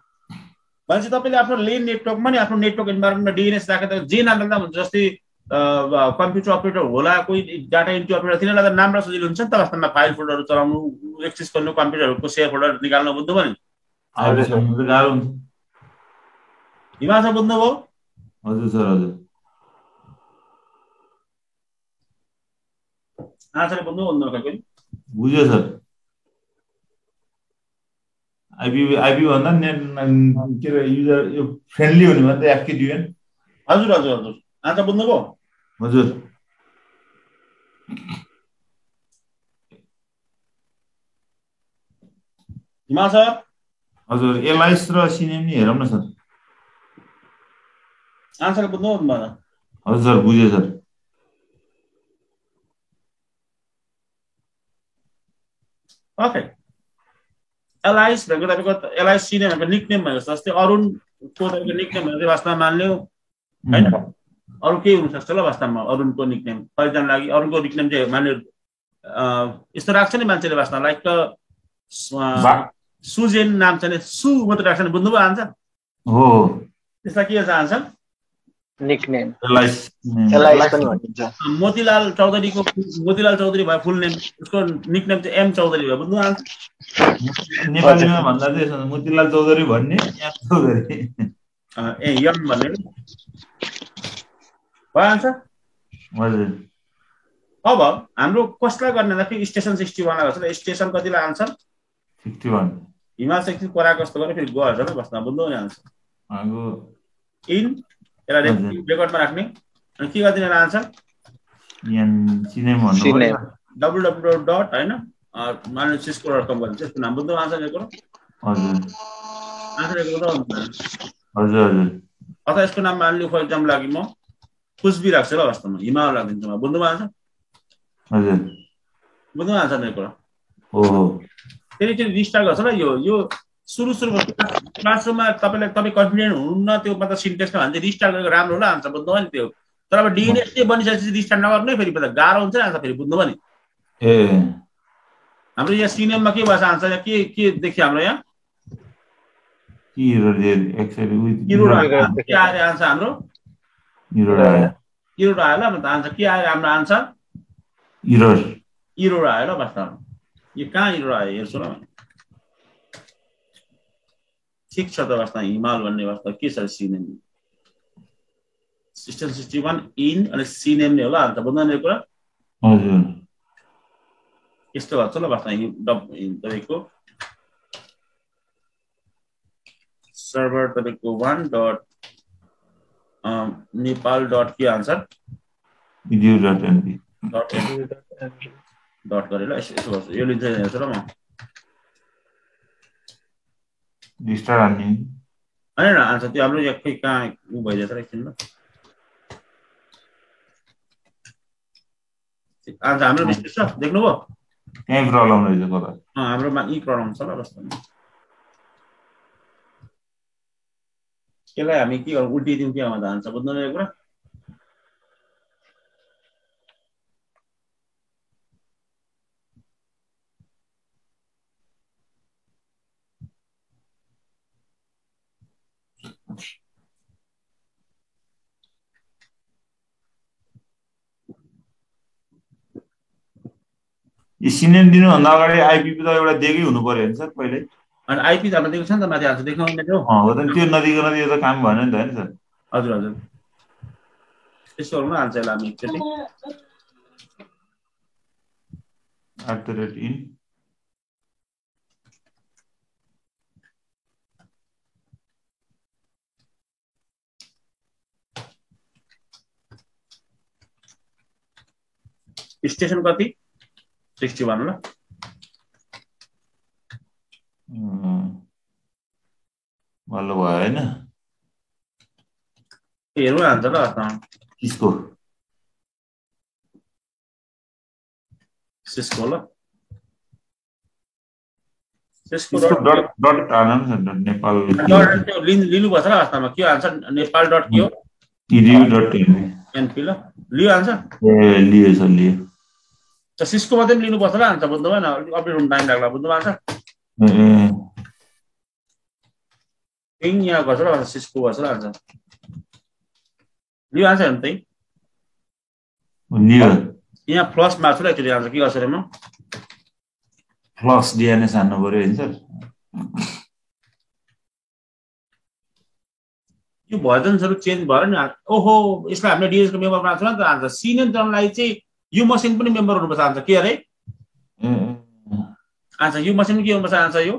भनेपछि तपाईँले आफ्नो लेन नेटवर्कमा नि आफ्नो नेटवर्क इन्भाइरोमेन्टमा डिएनएस राखेर त जे नाम राख्दा हुन्छ जस्तै कम्प्युटर अपरेटर होला कोही डाटा इन्ट्री अपरेटर तिनीहरूलाई त नाम र सजिलो हुन्छ नि त वास्तवमा फाइल फोल्डरहरू चलाउनु एक्सेस गर्नु कम्प्युटरहरूको सेयर फोल्डर निकाल्नु बुझ्नुभयो नि? हिमाल बुझ्नुभयो? हजुर सर हजुर। बुझ्नु भन्नु खै कोही बुझ्यो सर। आइपी आइपी भन्दा नेट के अरे युजर यो फ्रेन्डली हुने भने त एफकेडिएन हजुर हजुर हजुर। आन्सर बुझ्नुभयो हजुर। हिमाल सर? हजुर एलाइस र सिनेम नि हेरौँ न सर। आन्सर बुझ्नु हजुर सर बुझ्यो सर। ओके एलाइस भनेको तपाईँको एलाइस सिने भनेको निकनेम भनेको जस्तै अरुणको तपाईँको निकनेम भनेको वास्तवमा मान्यो होइन अरू केही हुनसक्छ ल वास्तवमा अरुणको निकनेम कतिजना लागि अरूको निकनेम चाहिँ मान्यो यस्तो राख्छ नि मान्छेले वास्तवमा लाइक सुजेन नाम छ नि सु मात्रै राख्छ नि बुझ्नुभयो आन्सर हो त्यसलाई के छ आन्सर मोतीलाल चौधरीको मोतीलाल चौधरी भयो फुल नेम उसको निकनेम चाहिँ एम चौधरी भयो। बुझ्नु नेपालीमा भन्दा चाहिँ मोतीलाल चौधरी भन्ने एम चौधरी। ए यम भन्ने। भयो आन्सर? हजुर। अब हाम्रो कसलाई गर्ने भन्दाखेरि स्टेसन सिक्सटी वानलाई गर्छ र स्टेसन कतिलाई answer? Sixty one. Himal section करा कस्तो गरेर फेरि गएछ र बस्न बुझ्नु नि आन्सर इन यसलाई हजुर। रेकर्डमा राख्ने अनि के गरिदिने आन्सर यहाँ सिनेम भन्नु सिनेम। डब्लु डब्लु डट होइन मान्यो सिस्को डट कम गरिन्छ यसको नाम बुझ्नु आन्सर हजुर आन्सर हजुर अथवा यसको नाम मान्यो फर इक्जाम्पल लागि म राख्छु ल वास्तवमा हिमाल राखिदिन्छु म बुझ्नु आन्सर हजुर बुझ्नु आन्सर हो फेरि फेरि रिस्टार्ट गर्छ ल यो यो सुरु सुरुमा क्लासरुममा तपाईँलाई तपाईँ कन्फिडेन्ट हुनुहुन्न त्यो मतलब सिन्टेक्समा भने चाहिँ रिस्टार्ट गरेको राम्रो होला आन्सर बुझ्नुभयो नि त्यो। तर अब डिएनएस चाहिँ बनिसकेपछि रिस्टार्ट नगर्नु फेरि त गाह्रो हुन्छ नि आन्सर फेरि बुझ्नुभयो नि ए। हाम्रो यहाँ सिनियममा के भएछ आन्सर यहाँ? के के देखियो हाम्रो यहाँ? के आयो आन्सर हाम्रो? इरोड आयो। ल आन्सर। के आयो हाम्रो आन्सर? इरोड आयो ल यो कहाँ इरोड आयो? हेर्छु ल ठिक छ त हिमाल भन्ने वास्तव के छ CNAME? System sixty one in अनि सिनेम नै होला अन्त बुझ्नु यो कुरा? हजुर। यस्तो ल वास्तवमा हि- डब- हि- तपाईँको सर्भर तपाईँको वान डट नेपाल डट के आन्सर? डट गरेर यसो यसो गर्छु। यो लिन्छ हेर्छु ल म। रिस्टार्ट हान्ने होइन आन्सर त्यो हाम्रो यहाँ खै कहाँ ऊ भइरहेछ र एकछिन ल आन्सर हाम्रो मिस्टेक छ देख्नुभयो? त्यहीँ प्रब्लम रहेछ कता? हाम्रोमा यी प्रब्लम छ ल वास्तवमा यसलाई हामी के गर्नु उल्टिदिउँ के भन्दा आन्सर बुझ्नु यो कुरा? यो सिनेम दिनुभन्दा अगाडि आइपिपी त एउटा दिएकै हुनु पर्यो नि सर पहिले। अनि आइपी त हाम्रो दिएको छ नि त माथि आन्सर देखाउने त्यो। नदिएको नदिएको त काम भएन नि त होइन सर। हजुर हजुर। त्यसो गरौँ न आन्सरलाई हामी एकचोटि at the rate in station कति? सिक्सटी वान ल भयो होइन हेरौँ आन्सर ल किसको सिस्को ल नेपाल डट ल के हो नेपाल डट के लियो आन्सर ए लियो सर लियो त सिस्को मात्रै पनि लिनुपर्छ ल आन्सर बुझ्नु भएन अलिक अपडेट हुनु टाइम लाग्ला बुझ्नु आन्सर ए, पिङ यहाँ गर्छ ल सिस्को गर्छ ल आन्सर लियो आन्सर लियो। यहाँ फ्लस मार्छु ल एकचोटि आन्सर के गर्छ अरे म? प्लस डिएनएस हान्नु पर्यो होइन सर। त्यो भर्जन्सहरू चेन्ज भयो नि। ओहो यसलाई हामीले डिएसको मेम्बर बनाएको छ नि त। आन्छ सिनियर जनलाई चाहिँ यो मसिन पनि मेम्बर हुनुपर्छ आन्छ के अरे आन्छ यो मसिन के हुनुपर्छ आन्छ यो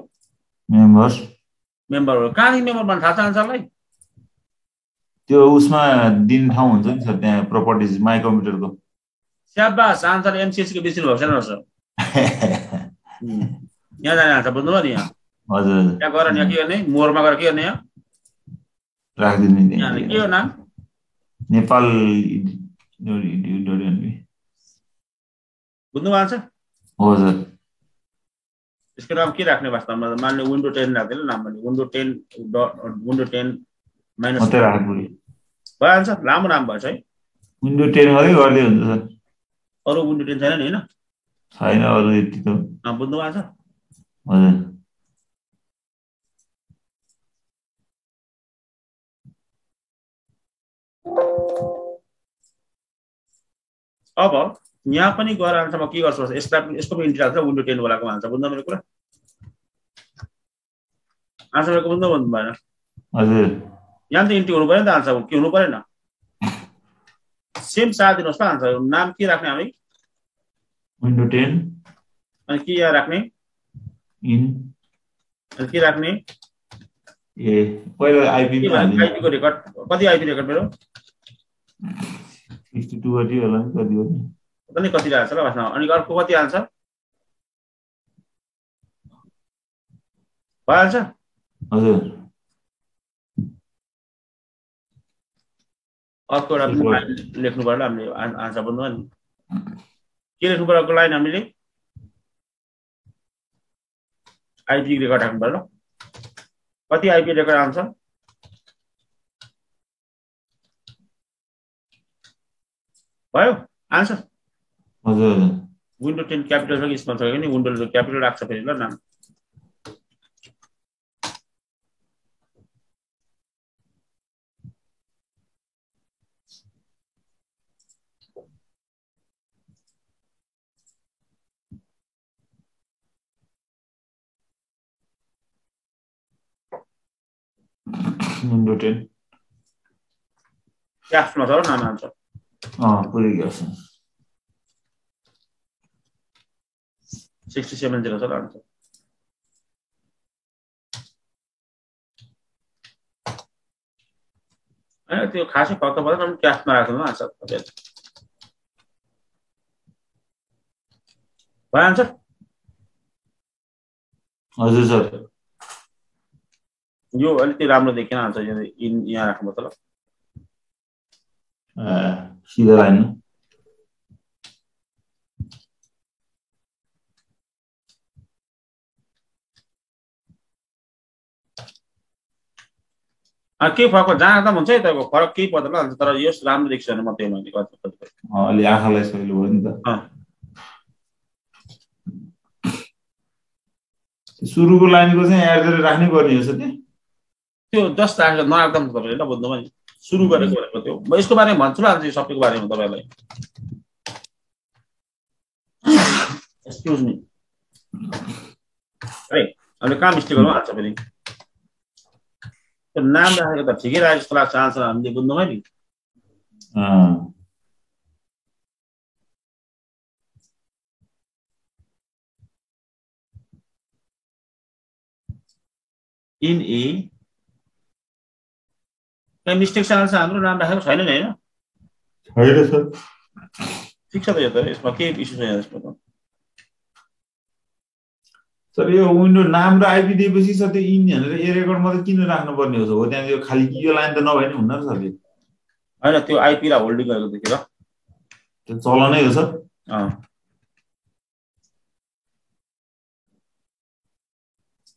मेम्बर मेम्बर हो। कहाँदेखि मेम्बर बन्न थाहा छ आन्सरलाई? त्यो उसमा दिन ठाउँ हुन्छ नि सर त्यहाँ प्रपर्टिज माई कम्प्युटरको स्याबास आन्सर एमसिएसको बिर्सिनु भएको छैन सर। यहाँ जाने आन्सर बुझ्नुभयो नि यहाँ? हजुर हजुर। यहाँ गएर यहाँ के गर्ने? मोरमा गएर के गर्ने यहाँ? राखिदिनु के हो नाम? नेपाल बुझ्नुभयो आन्सर हजुर। यसको नाम के राख्ने वास्तवमा मान लो विन्डो टेन राख्दैन नाम भने window ten dot window ten minus भइहाल्छ? लामो नाम भएछ है। विन्डो टेन मात्रै गर्दै हुन्छ सर। अरू विन्डो टेन छैन नि होइन? छैन अरू यति त। बुझ्नु भएको छ? हजुर। अब यहाँ पनि गएर आन्सरमा के गर्छु यसलाई पनि यसको पनि इन्ट्री हाल्छ विन्डो टेनवालाको आन्सर बुझ्नु मेरो कुरा? आन्सरको बुझ्नु भन्नु भएन। हजुर। यहाँ त इन्ट्री हुनु पऱ्यो नि त आन्सर के हुनु परेन? सेम साथ दिनुहोस् त आन्सर। नाम के राख्ने हामी? विन्डो टेन अनि के यहाँ राख्ने? इन अनि के राख्ने? ए पहिला आइपी आइपीको रेकर्ड कति आइपी रेकर्ड मेरो? सिक्सटी टू कति होला नि कति हो पता नि कति रहेछ ल वास्तवमा अनि अर्को कति आन्सर भइहाल्छ? हजुर। अर्को एउटा पनि लेख्नु पर्यो ल हामीले आन्- आन्सर बुझ्नु नि। के लेख्नु अर्को लाइन हामीले? आइपी रेकर्ड राख्नु पर्यो ल। कति आइपी रेकर्ड आन्सर भयो? आन्सर? हजुर। विन्डो टेन क्यापिटल छ कि स्मल छ कि? विन्डो क्यापिटल राख्छ फेरि ल नाम। विन्डो टेन क्याप्समा छ र नाम आन्सर अँ पुरै सिक्सटी सेभेन जिरो छ आन्सर होइन त्यो खासै फरक त पर्दैन क्यासमा राख्नु आन्सर भयो आन्सर हजुर सर यो अलिकति राम्रो देखिएन आन्सर यहाँ राख्नु ए, सिधा लाइन केही फरक त हुन्छ है तपाईँको फरक केही पर्दैन तर यस राम्रो देखिन्छ भने म त्यो मैले अलि आँखालाई सजिलो भयो नि त। सुरुको लाइनको चाहिँ एड गरेर राख्नै पर्ने सर त्यो त्यो जस्ट राखेर नराख्दा पनि तपाईँले ल बुझ्नुभयो नि। सुरु गरेको भनेको त्यो। म यसको बारेमा भन्छु ल आज यो सबैको बारेमा तपाईँलाई एक्सक्युज मी है हामीले कहाँ मिस्टेक गर्नु हाल्छ फेरि? त्यो नाम राखेको त ठिकै राखेको जस्तो लाग्छ आन्सर हामीले बुझ्नुभयो नि इन ए कहीँ मिस्टेक छ हाम्रो नाम राखेको छैन नि होइन ठिक छ त यो त यसमा केही इस्यु छैन यसमा त सर यो विन्डो नाम र आइपी दिएपछि सर त्यो इन भनेर ए रेकर्ड मात्रै किन राख्नुपर्ने हो त्यहाँ यो खालि यो लाइन त नभए नि हुन्न र सर होइन त्यो आइपीलाई होल्डिङ गरेको देखेर। त्यो चलनै हो सर।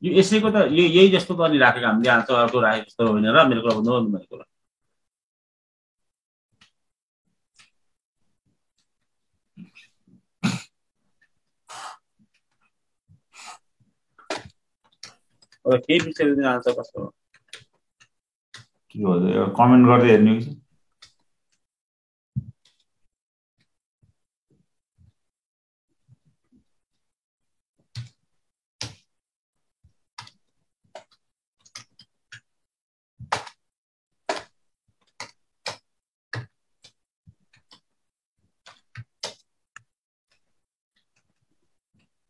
यो यसैको त यो यही जस्तो त अनि राखेको हामीले अर्को राखेको जस्तो होइन र मेरो कुरा बुझ्नु नि भनेको अब केही विषय जान्छ कस्तो के भन्छ कमेन्ट गर्दै हेर्ने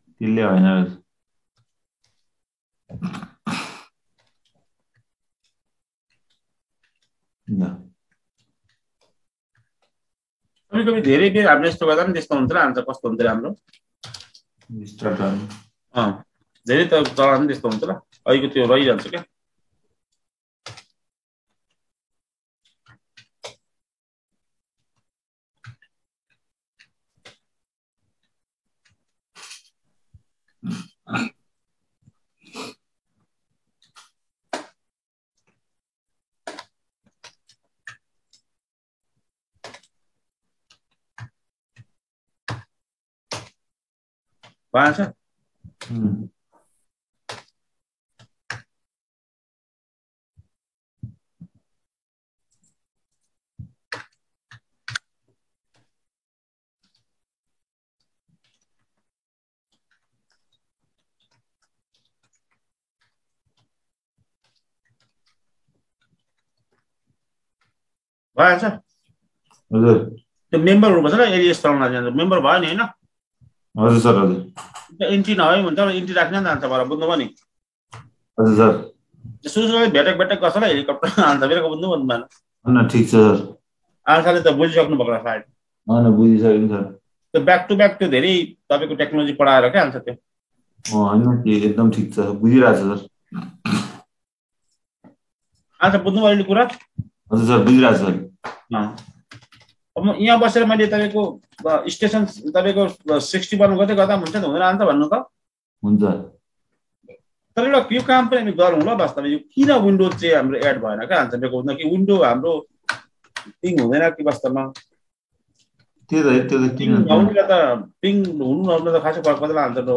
त्यसले होइन कहिले धेरै बेर हामीले यस्तो गर्दा पनि त्यस्तो हुन्छ र आन्सर कस्तो हुन्छ राम्रो धेरै त चला पनि त्यस्तो हुन्छ र अहिलेको त्यो रहिरहन्छ क्या भएछ उम्, भएछ हजुर त्यो मेम्बर हुनुपर्छ र एरिएस चलाउन जान्छ मेम्बर भयो नि होइन हजुर सर हजुर। इन्ट्री नभए हुन्छ इन्ट्री राख्न जान्छ भएर बुझ्नुभयो नि। हजुर सर। सुरुसुरुमै भेटेक भेटेक ल हेलिकप्टर हान्छ बेलुका बुझ्नु भन्नु भएन ठिक छ सर। आँखाले त बुझिसक्नु भएको सायद। होइन बुझिसकेँ नि सर। त्यो ब्याक टु ब्याक त्यो धेरै तपाईँको टेक्नोलोजी पढाएर क्या हाल्छ त्यो। होइन के एकदम ठिक छ बुझिरहेको छ सर। आन्सर बुझ्नु अलिअलि कुरा? हजुर सर बुझिरहेको छ। अब यहाँ बसेर मैले तपाईँको स्टेसन तपाईँको सिक्सटी वान गर्दै गर्दा हुन्छ नि हुँदैन आन्सर भन्नु त हुन्छ तर एउटा यो काम पनि हामी गरौँ ल वास्तवमा यो किन विन्डो चाहिँ हाम्रो एड भएन क्या दिएको हुँदैन कि विन्डो हाम्रो पिङ हुँदैन कि वास्तवमा त्यही त त्यो त पिङ हुनु नहुनु त खासै फरक पर्दैन आन्सर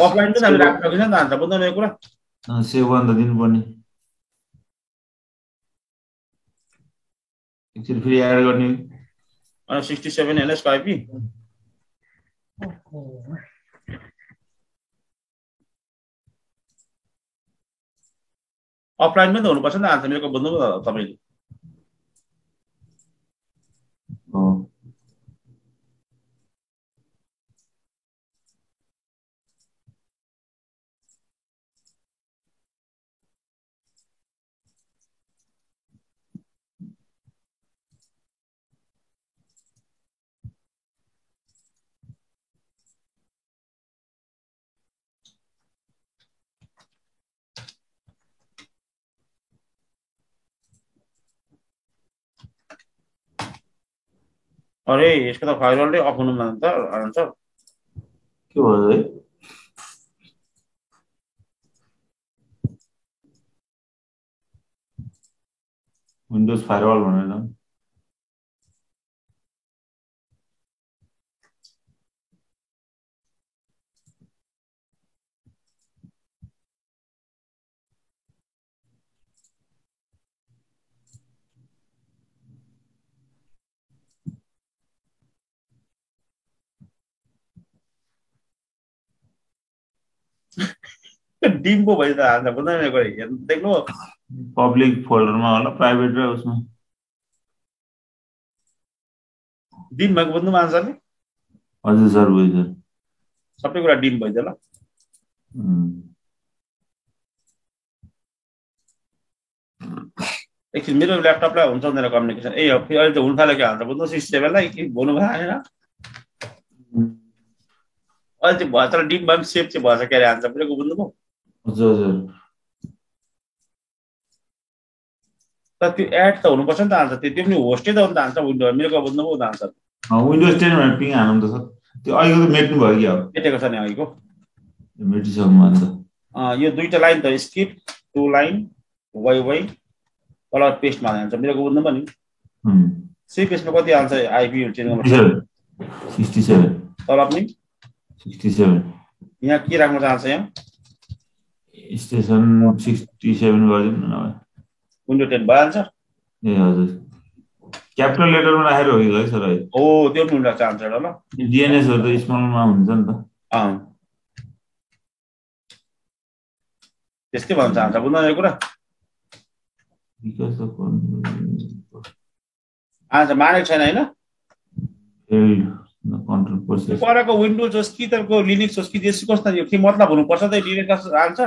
अफलाइन पनि हामीले राख्नु सकिन्छ नि त आन्सर बुझ्दैन यो कुरा सेभ गर्न त दिनुपर्ने एकचोटि फेरि एड गर्ने अनि सिक्सटी सेभेन होइन यसको आइपी अफलाइन पनि त हुनुपर्छ नि आन्सर मेरो बुझ्नु पो तपाईँले अँ, अरे यसको त फाइरवलले अफ हुनु भन्छ त आन्सर के भयो है? विन्डोज फायरवाल भनेर भयो त आन्सर बुझ्दैन हेर्नु देख्नु पब्लिक फोल्डरमा होला प्राइभेट र उसमा डिम भएको बुझ्नु आन्सरले हजुर सर बुझ्यो सर सबै कुरा डिम भइदियो ल एकछिन मेरो ल्यापटपलाई हुन्छ हुँदैन कम्युनिकेसन ए फेरि अहिले त हुन थाल्यो क्या हाल्छ बुझ्नु सिक्स सेभेनलाई के भन्नु भयो होइन अहिले चाहिँ भयो तर पनि सेप चाहिँ भएछ के अरे हाल्छ मेरो बुझ्नुभयो हजुर हजुर। तर त्यो एड त हुनुपर्छ नि त हाल्छ त्यो त्यो पनि होस्टै त हो नि त हाल्छ विन्डो मेरो बुझ्नुभयो त हाल्छ विन्डोज टेन भनेर पिङ हानौँ त सर। त्यो अहिलेको त मेट्नु भयो कि अब? मेटेको छ नि अहिलेको। मेटिसक्नु यो दुईवटा लाइन त skip two line Y Y तल पेस्टमा हाल्छ मेरो बुझ्नुभयो नि सी पेस्टमा कति हाल्छ आइपी चेन्ज गर्नु 67 सिक्सटी सेभेन तल पनि। सिक्सटी सेभेन यहाँ के राख्न चाहन्छ यहाँ? स्टेसन सिक्सटी सेभेन गरिदिनु न विन्डो टेन भइहाल्छ ए हजुर। क्यापिटल लेटरमा राखेर हो कि है सर है हो त्यो पनि हुन चाहन्छ एउटा ल। डिएनएसहरू त स्मलमा हुन्छ नि त। त्यस्तै भन्न चाहन्छ बुझ्दैन यो कुरा? आज मानेको छैन होइन? कन्ट्रोल प्रोसेस परको विन्डोज होस् कि तपाईँको लिनिक्स होस् कि जेसी कस्तो यो के मतलब हुनुपर्छ त डिरेक्ट हाल्छ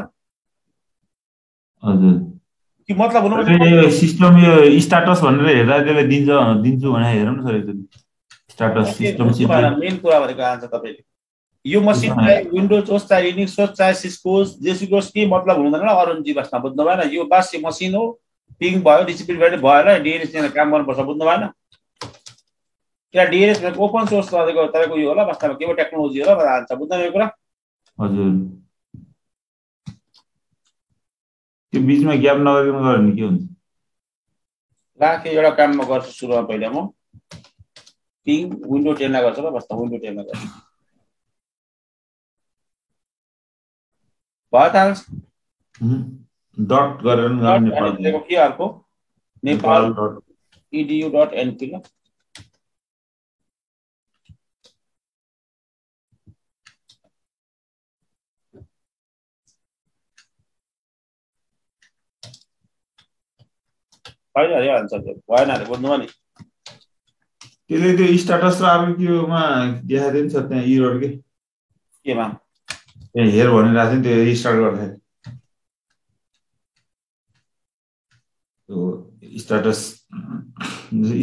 हजुर। कि मतलब हुनु सिस्टम यो स्टाटस भनेर हेर्दा त्यसले दिन्छ दिन्छु भने हेरौँ न सर एकचोटि स्टाटस सिस्टम मेन कुरा भनेको आन्छ तपाईँले। यो मसिन चाहे विन्डोज होस् चाहे लिनिक्स होस् चाहे सिस्को होस् जेसी होस् के मतलब हुँदैन अरुण जीवासमा बुझ्नु भएन यो बासी मसिन हो पिङ भयो डिसिप्लिन भयो भयो डिएनएस काम गर्नुपर्छ बुझ्नु भएन किन डिएनएस भनेको ओपन सोर्स तपाईँको तपाईँको यो होला वास्तवमा के टेक्नोलोजी होला भनेर हाल्छ बुझ्दैन यो कुरा? हजुर। त्यो बिचमा ग्याप नगरिकन गऱ्यो भने के हुन्छ? राखेँ एउटा काममा गर्छु सुरुमा पहिला म। पिङ विन्डो टेनमा गर्छु ल वास्तव विन्डो टेनमा गर्छु। भयो हाल्छ डट गरेर के अर्को? Nepal Nepal dot EDU dot NP ल होइन हाल्छ त्यो भएन अरे बुझ्नुभयो नि त्यसले त्यो स्टाटस र अर्को केमा देखाइदियो नि छ त्यहाँ इरोड के केमा त्यहाँ हेर भनिरहेको थियो नि त्यो रिस्टार्ट गर्दाखेरि त्यो स्टाटस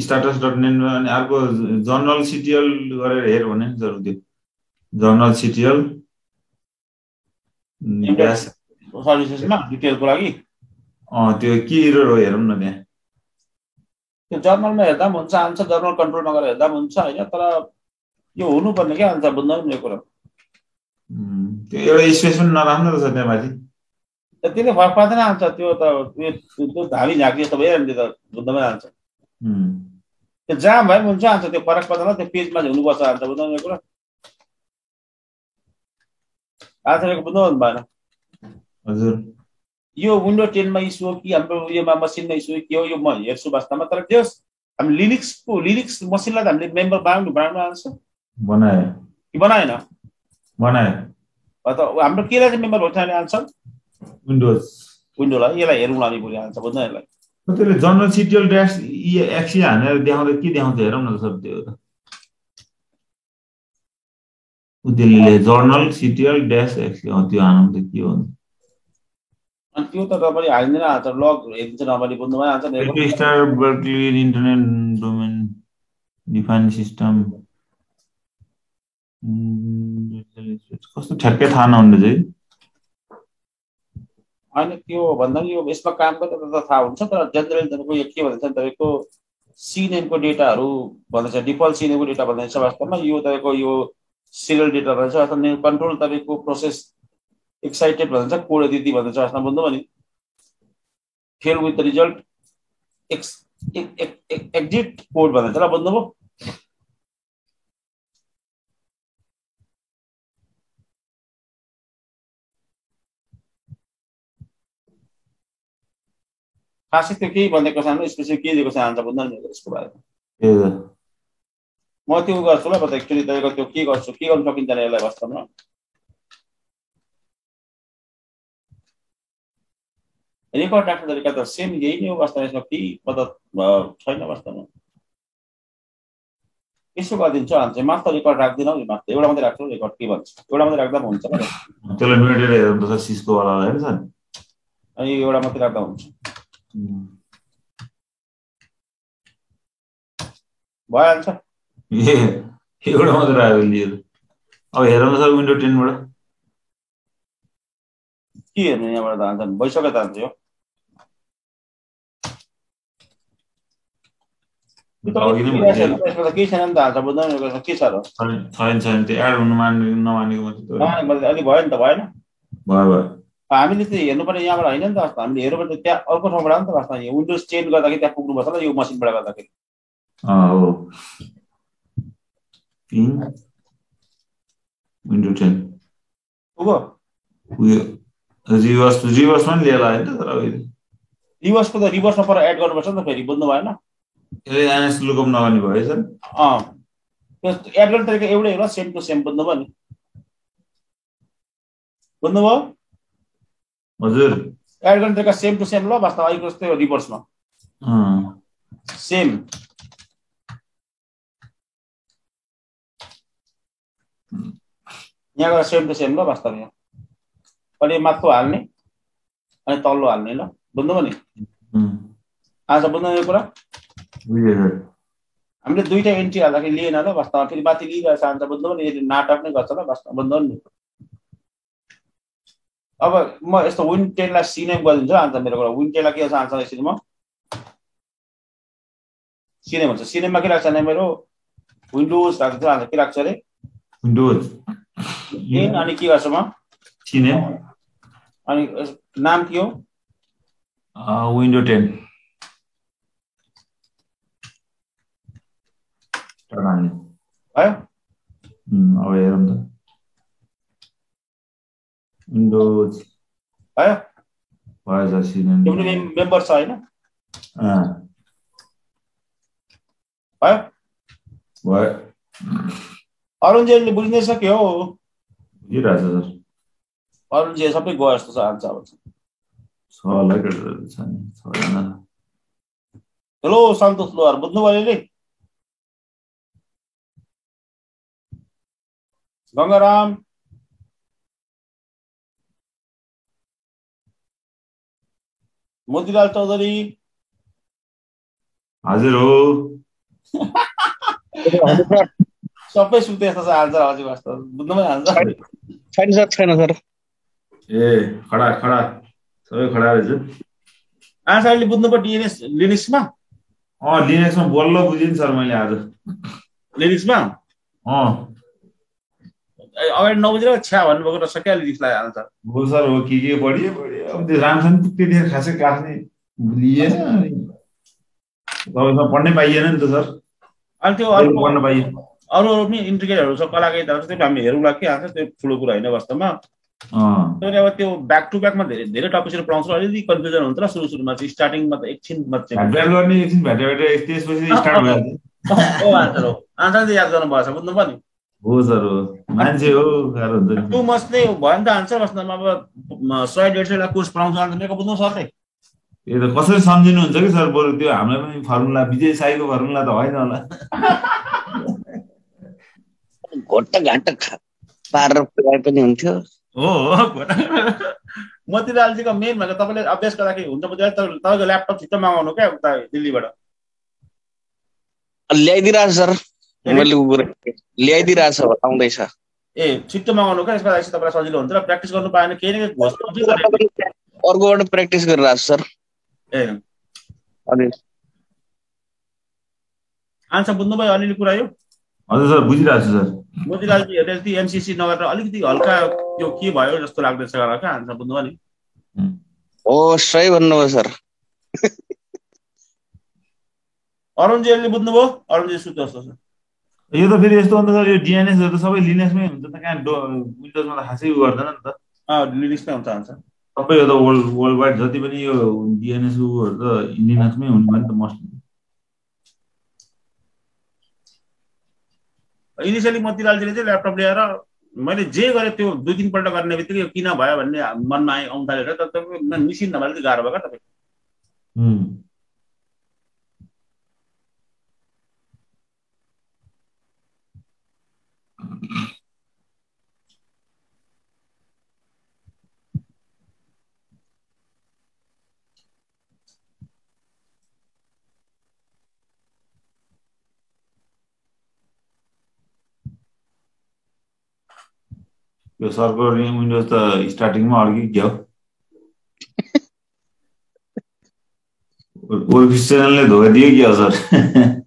स्टाटस डट नेट अनि अर्को जर्नल सिटिएल गरेर हेर भने नि सर त्यो जर्नल सिटिएल सर्भिसेसमा डिटेलको लागि अँ त्यो के इरोड हो हेरौँ न त्यहाँ त्यो जर्नलमा हेर्दा पनि हुन्छ आन्छ जर्नल कन्ट्रोलमा गरेर हेर्दा पनि हुन्छ होइन? तर यो हुनुपर्ने क्या आन्छ बुझ्नु नि यो कुरो। त्यो एउटा स्पेस पनि नराम्रो रहेछ त्यहाँ माथि त्यसले फरक पर्दैन आउँछ त्यो त त्यो धामी झाँक्री जस्तो भइरहन्छ त्यो त बुझ्दैमै आउँछ। उम्, त्यो जहाँ भए पनि हुन्छ आउँछ त्यो फरक पर्दैन त्यो पेजमा हुनुपर्छ आउँछ बुझ्नु यो कुरा। आजको बुझ्नु भएन हजुर। यो विन्डो टेनमा इस्यु हो कि हाम्रो उयोमा मसिनमा इस्यु हो कि हो यो म हेर्छु वास्तवमा तर त्यो हामी लिनिक्सको लिनिक्स मसिनलाई त हामीले मेम्बर बनाउनु बनाउनु आउँछ बनायो कि बनाएन बनायो त हाम्रो केलाई चाहिँ मेम्बर भोट आउँछ विन्डोज विन्डोलाई यसलाई हेरौँ नि भोलि आउँछ बुझ्नु यसलाई त्यसले जनरल सिटिएल ड्यास एक्सी हानेर देखाउँदा के देखाउँछ हेरौँ न त सर त्यो त त्यसले जर्नल सिटिएल ड्यास एक्सी त्यो हानौँ त के हो त्यो त तपाईँले हालिँदैन हाल्छ लग हेरिदिन्छ नभए बुझ्नुमै आउँछ नि Every star Berkeley internet domain define system कस्तो ठ्याक्कै थाहा नहुँदा चाहिँ होइन त्यो भन्दा पनि यो यसमा काम गर्दा त थाहा हुन्छ तर जेनरल तपाईँको यो के भन्छ भने तपाईँको सिनेमको डेटाहरू भन्दैछ डिफल्ट सिनेमको डेटा भन्दैछ वास्तवमा। यो तपाईँको यो सिरियल डेटा भन्छ अथवा कन्ट्रोल तपाईँको प्रोसेस एक्साइटेड भन्छ कोड दिदी भन्छ वास्तवमा बुझ्नुभयो नि fail with result X exit code भन्छ। ल बुझ्नुभयो खासै त्यो केही भनेको छैन स्पेसली के दिएको छ आन्सर बुझ्नु नि यसको बारेमा। म त्यो गर्छु ल त एक्चुली तपाईँको त्यो के गर्छु के गर्नु सकिन्छ यसलाई वास्तवमा? रेकर्ड राख्ने तरिका त सेम यही नै हो वास्तवमा यसमा केही मद्दत छैन वास्तवमा यसो गरिदिन्छु हामी चाहिँ मात्र रेकर्ड राख्दैनौँ नि मात्र एउटा मात्रै राख्छौँ रेकर्ड के भन्छ एउटा मात्रै राख्दा पनि हुन्छ त्यसलाई सिस्को वाला हेर्छ अनि एउटा मात्रै राख्दा हुन्छ भइहाल्छ ए एउटा मात्रै आयो लिएर अब हेरौँ सर विन्डो टेनबाट के हेर्नु यहाँबाट त हान्छ भइसक्यो त हान्छ यो अघि नै भनिदिएँ। यसमा त केही छैन नि त हान्छ बुझ्दैन के छ र छैन छैन त्यो एड हुनु मान्ने नमानेको मात्रै त नमानेको अलि भयो नि त भएन भयो भयो हामीले चाहिँ हेर्नुपर्ने यहाँबाट होइन नि त वास्तव हामीले हेर्नुपर्ने त्यहाँ अर्को ठाउँबाट नि त यो विन्डोज चेन्ज गर्दाखेरि त्यहाँ पुग्नुपर्छ ल यो मसिनबाट गर्दाखेरि हो पिङ विन्डो टेन पुग्यो उयो रिभर्स रिभर्समा पनि लिएर आयो नि त तर रिभर्सको त रिभर्समा पर एड गर्नुपर्छ नि त फेरि बुझ्नु भएन नगर्ने भयो सर। अँ। त्यो एड गर्ने तरिका एउटै होला सेम टु सेम बुझ्नुभयो नि। बुझ्नुभयो? हजुर। एड गर्ने तरिका सेम टु सेम ल वास्तव अहिलेको जस्तै हो रिभर्समा। सेम। यहाँ गएर सेम टु सेम ल वास्तव यहाँ। अनि माथिल्लो हाल्ने अनि तल्लो हाल्ने ल। बुझ्नुभयो नि? आज बुझ्नु यो कुरा? हामीले दुइटा एन्ट्री हाल्दाखेरि लिएन ल वास्तवमा। फेरि माथि लिइरहेछ आन्छ बुझ्नुभयो नि यसले नाटक नै गर्छ ल वास्तवमा बुझ्नुभयो नि। अब म यस्तो विन टेनलाई सिनेम गरिदिन्छु आन्छ मेरो कुरा। विन टेनलाई के छ आन्छ यसरी म? सिनेम हुन्छ। सिनेममा के राख्छ भने मेरो विन्डोज राख्छ अन्त के राख्छ अरे? विन्डोज अनि के गर्छु म? चिने अनि नाम के हो? विन्डो टेन भयो भयो भएछ सिने त्यो पनि मेम्बर छ होइन भयो भयो अरुणजीले बुझ्दैछ के हो सर अरुणजी सबै गयो जस्तो छ आन्छ अब छ होला केटाहरू छ नि हेलो सन्तोष लोहार बुझ्नुभयो नि गङ्गाराम मोतीलाल चौधरी हजुर हो सबै सुते जस्तो छ आन्सर हजुर वास्तव बुझ्नुभयो आन्सर छैन सर छैन सर ए खडा खडा सबै खडा रहेछ आन्सर अहिले बुझ्नु पर्यो डिएनएस लिनिक्समा अँ लिनेक्समा बल्ल बुझेँ नि सर मैले आज लिनिक्समा अँ अगाडि नौ बजेर छ्या भन्नुभएको र सकिया लिनिक्सलाई आन्सर हो सर हो के के पढियो पढियो। अब त्यो राम्रोसँग त्यतिखेर खासै क्लास नै लिएन तपाईँसँग पढ्नै पाइएन नि त सर। अनि त्यो अर्को पढ्न पाइएन। अरू अरू पनि इन्टिग्रेटहरू छ कलाकृतिहरू छ त्यो हामी हेरौँला के आन्छ त्यो ठुलो कुरा होइन वास्तवमा। तर अब त्यो ब्याक टु ब्याकमा धेरै धेरै टपिक्सहरू पढाउँछ अलिकति कन्फ्युजन हुन्छ र सुरु सुरुमा चाहिँ स्टार्टिङमा त एकछिनमा एकछिन भेटेर त्यसपछि आन्सर हो। आन्सर चाहिँ याद गर्नु भएछ बुझ्नु पर्यो नि? हो सर हो मान्छे हो गाह्रो हुन्छ टु नि मच नै भयो नि त आन्सर अब म, सय डेढ सयवटा कोर्स पढाउँछ अन्त मेरो बुझ्नु सरले यो त कसरी सम्झिनुहुन्छ कि सर बरु? त्यो हामीलाई पनि फर्मुला विजय साईको फर्मुला त होइन होला। घोट्टा घाटा पारेर पुऱ्याए पनि हुन्थ्यो। हो हो मोतीलालजीको मेन भनेको तपाईँले अभ्यास गर्दाखेरि हुन्छ तपाईँको ल्यापटप छिट्टो मगाउनु क्या उता दिल्लीबाट। ल्याइदिइरहेछ सर। ल्याइदिइरहेछ आउँदैछ ए छिट्टो मगाउनु क्या यसको लागि चाहिँ तपाईँलाई सजिलो हुन्छ र प्र्याक्टिस गर्नु पाएन केही न केही। अर्कोबाट प्र्याक्टिस गरिरहेको छु सर ए अनि आन्सर बुझ्नुभयो अलिअलि कुरा यो हजुर सर बुझिरहेको छु सर मोतीलालजी अलिकति एमसिसी नगरेर अलिकति हल्का त्यो के भयो जस्तो लाग्दैछ गरेर क्या आन्सर बुझ्नुभयो नि हो सही भन्नुभयो सर अरुणजीले बुझ्नुभयो अरुणजी जस्तो छ यो त फेरि यस्तो हो नि त सर यो डिएनएसहरू त सबै लिनेक्समै हुन्छ त कहाँ विन्डोजमा त खासै उयो गर्दैन नि त। अँ लिरिक्समै हुन्छ आन्सर सबै यो त वर्ल्ड वर्ल्ड वाइड जति पनि यो डिएनएस उहरू त लिनेक्समै हुने भयो नि त मोस्टली। इनिसियली मोतीलालजीले चाहिँ ल्यापटप ल्याएर मैले जे गरेँ त्यो दुई तिनपल्ट गर्ने बित्तिकै यो किन भयो भन्ने मनमा आइ आउनु थालेर त तपाईँको मिसिन नभएर गाह्रो भयो क्या तपाईँ। यो सरको विन्डोज त स्टार्टिङमा अड्की क्या? हो ओरिजिनलले धोका दियो क्या हो सर?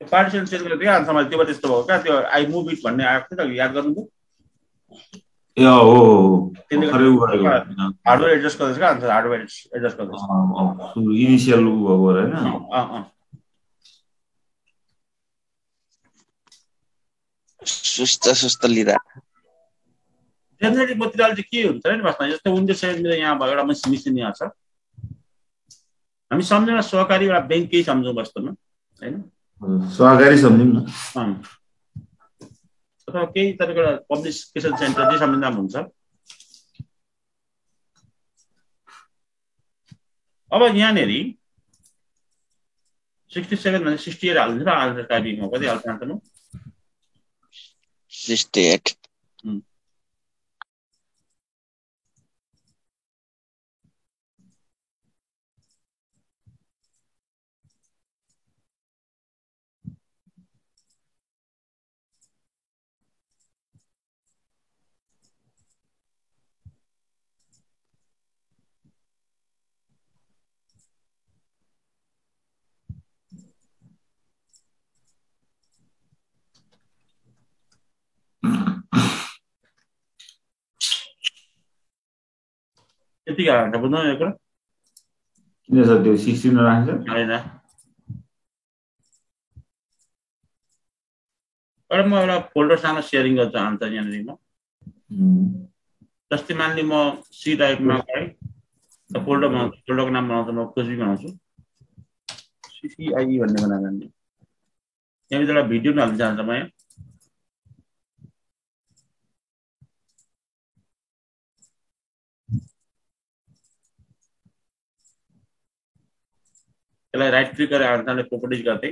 पार्टिसन चेन्ज गरेर अन्त मैले त्यो त्यस्तो भयो क्या? त्यो आई मुभ इट भन्ने आएको थियो त याद गर्नु ए हो। हार्डवेयर एडजस्ट गर्दैछ क्या? अन्त हार्डवेयर एडजस्ट गर्दैछ। इनिसियल उ भएको होइन? अँ अँ। सुस्त सुस्त लिँदा। सेमिनेटिभ मटेरियल चाहिँ के हुन्छ नि वास्तवमा जस्तै उन्डे सेभेन यहाँ भयो एउटा मसिन मिसिन यहाँ छ हामी सम्झौँ सहकारी एउटा ब्याङ्क केही सम्झौँ वास्तवमा होइन सहकारी सम्झौँ न अथवा केही तपाईँको एउटा पब्लिसकेसन सेन्टर जे सम्झिँदा हुन्छ अब यहाँनिर सिक्सटी सेभेन भने सिक्सटी एट हाल्नुहुन्छ र आन्सर टाइपिङमा कति हाल्छ सिक्सटी एट यतिकै हाल्छ बुझ्नु यो कुरा? किन सर त्यो सिक्सटिन राख्छ। होइन। एउटा म एउटा फोल्डर सानो सेयरिङ गर्न चाहन्छ यहाँनिर। म जस्तै मान्ने म सी टाइपमा गएँ फोल्डर बनाउँछु फोल्डरको नाम बनाउँछु म भी बनाउँछु। सिसिआई भन्ने बनाएर यहाँनिर एउटा भिडियो पनि हाल्न चाहन्छ म यहाँ। त्यसलाई राइट क्लिक गरेर आउँछ प्रोपर्टिज गर्दै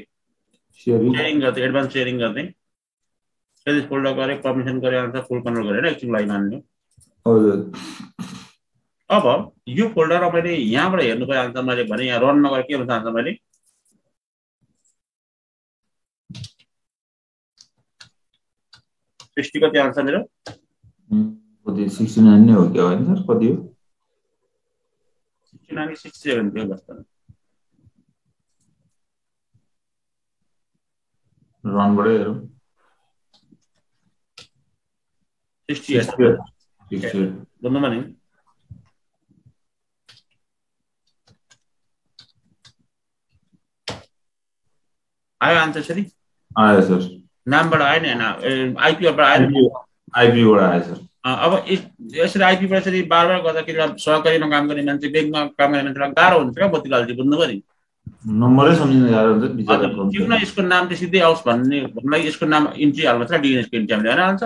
सेयरिङ गर्दै एडभान्स सेयरिङ गर्दै त्यहाँदेखि फोल्डर गरेँ पर्मिसन गरेर आउँछ फुल कन्ट्रोल गरेर एकछिन लागि मान्ने अब यो फोल्डरमा मैले यहाँबाट हेर्नु पाइहाल्छ मैले भने यहाँ रन नगरेर के हुन्छ चाहन्छ मैले? सिक्सटी कति आउँछ मेरो? कति सिक्सटी नाइन नै हो क्या होइन सर कति हो सिक्सटी नाइन सिक्सटी सेभेन थियो रनबाटै हेरौँ। नि आयो आन्सर यसरी आयो सर नामबाट आयो नि होइन आइपिओबाट आयो नि आइपीबाट आयो सर अब यस- यसरी आइपीबाट यसरी बार बार गर्दाखेरि सहकारीमा काम गर्ने मान्छे ब्याङ्कमा काम गर्ने मान्छेलाई गाह्रो हुन्छ क्या मोतीलालजी बुझ्नुभयो नि नम्बरै सम्झिन गाह्रो हुन्छ बिचरा यसको नाम चाहिँ सिधै आओस् भन्ने भन्नलाई यसको नाम इन्ट्री हाल्नु छ डिएनएसको इन्ट्री हामीले होइन हाल्छ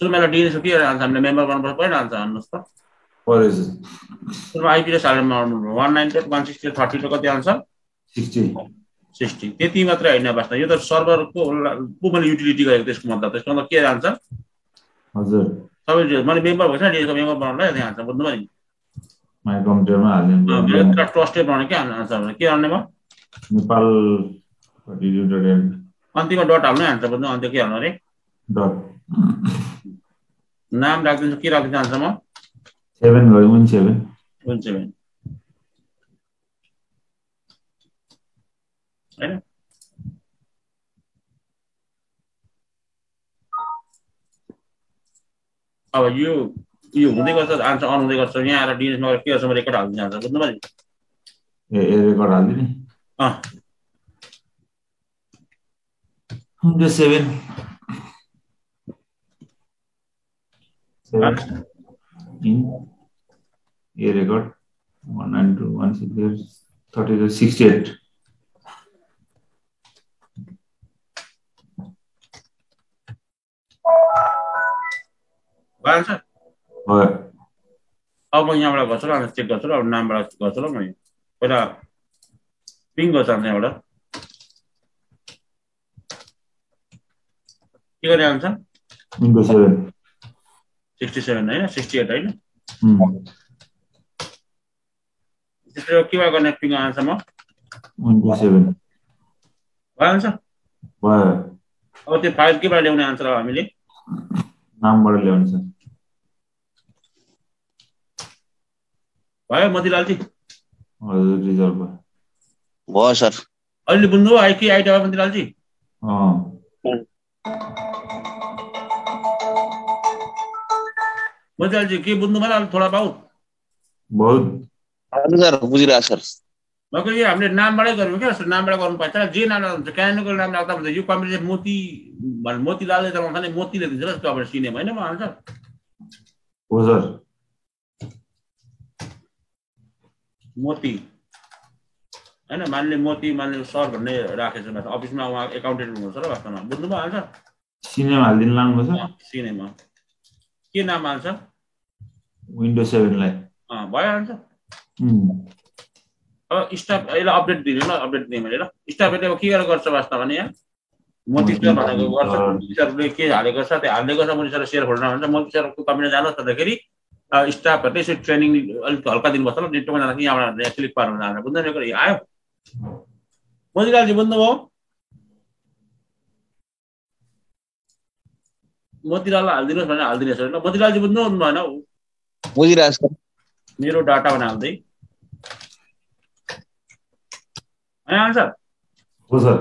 सुरुमा एउटा डिएनएसको के गरेर हाल्छ हामीले मेम्बर गर्नुपर्छ पहिला हाल्छ हाल्नुहोस् त सुरुमा आइपी र सालमा one nine one sixty thirty र कति हाल्छ सिक्सटी सिक्सटी त्यति मात्रै होइन बाँच्न यो त सर्भरको पो मैले युटिलिटी गरेको त्यसको मतलब त्यसको मतलब के हाल्छ हजुर सबै मैले मेम्बर भएको छ डिएसको मेम्बर बनाउनुलाई हाल्छ बुझ्नुभयो नि माइ कम्प्युटरमा हालिदिनु ट्रस्टेड के? हाल्नु भने के हाल्ने भयो नेपाल अन्तिममा डट हाल्नै हाल्छ बुझ्नु अन्त के हाल्नु अरे डट नाम राखिदिन्छु के राख्न चाहन्छ म? सेभेन गऱ्यौँ नि? सेभेन होइन अब यो यो हुँदै गर्छ आन्सर अन हुँदै गर्छ यहाँ आएर डिएनएसमा गएर के गर्छ म रेकर्ड हालिदिनु चाहन्छ बुझ्नुभयो ए ए रेकर्ड हालिदिने अँ। Seven. A record. One nine two one six thirty sixty eight भयो अब यहाँबाट गर्छु ल चेक गर्छु अब नामबाट गर्छु म पहिला पिङ गर्छु अन्त यहाँबाट। के गर्ने answer window seven sixty seven होइन सिक्सटी एट होइन? विन्डो त्यसरी केबाट गर्ने पिङ म। अब त्यो फाइल केबाट ल्याउने आन्सर अब हामीले। नामबाट ल्याउने छ। भयो मतिलालजी हजुर रिजल्ट भयो भयो सर अहिले बुझ्नुभयो आइ के आइडिया भयो मतिलालजी अँ मतिलालजी के बुझ्नु भएन अलिक थोडा बहुत बहुत हजुर सर बुझिरहेको सर भएको यो हामीले नामबाटै गऱ्यौँ क्या जस्तो नामबाट गर्नुपर्छ जे नाम हुन्छ कानुनको नाम राख्दा हुन्छ यो कम्प्युटर चाहिँ मोती भने मोतीलालले चलाउँछ भने मोतीले दिन्छ सिनेमा होइन म आन्सर हो सर मोती। होइन मान्ने मोती मान्ने सर भन्ने राखेको छ माथि। अफिसमा उहाँ एकाउन्टेन्ट हुनुहुन्छ र वास्तवमा। बुझ्नुभयो आन्सर सिनेमा हालिदिनु सर सिनेमा। के नाम आन्सर विन्डो सेभेनलाई। भयो उम्, अब स्टाफ यसलाई अपडेट दिने ल अपडेट दिने मैले ल। स्टाफहरूले अब के गरेर गर्छ वास्तवमा भने यहाँ? मोती सर भनेको गर्छ। मोती सरले के हालेको छ त्यो हालिदिएको छ मोती सर सेयर होल्डर हुन्छ मोती सरको कम्पनी जानुहोस् भन्दाखेरि स्टाफहरूले यसरी ट्रेनिङ अलिक हल्का दिनुपर्छ ल नेटवर्कमा जाँदाखेरि यहाँबाट क्लिक पार्नु जान्छ बुझ्दैन यो कुरा? आयो। मोतीलालजी बुझ्नुभयो मोतीलाललाई हालिदिनुहोस् भनेर हालिदिनुहोस् ल मोतीलालजी बुझ्नु भएन हौ। बुझिरहेको सर। मेरो डाटा भनेर हाल्दै आन्सर हो सर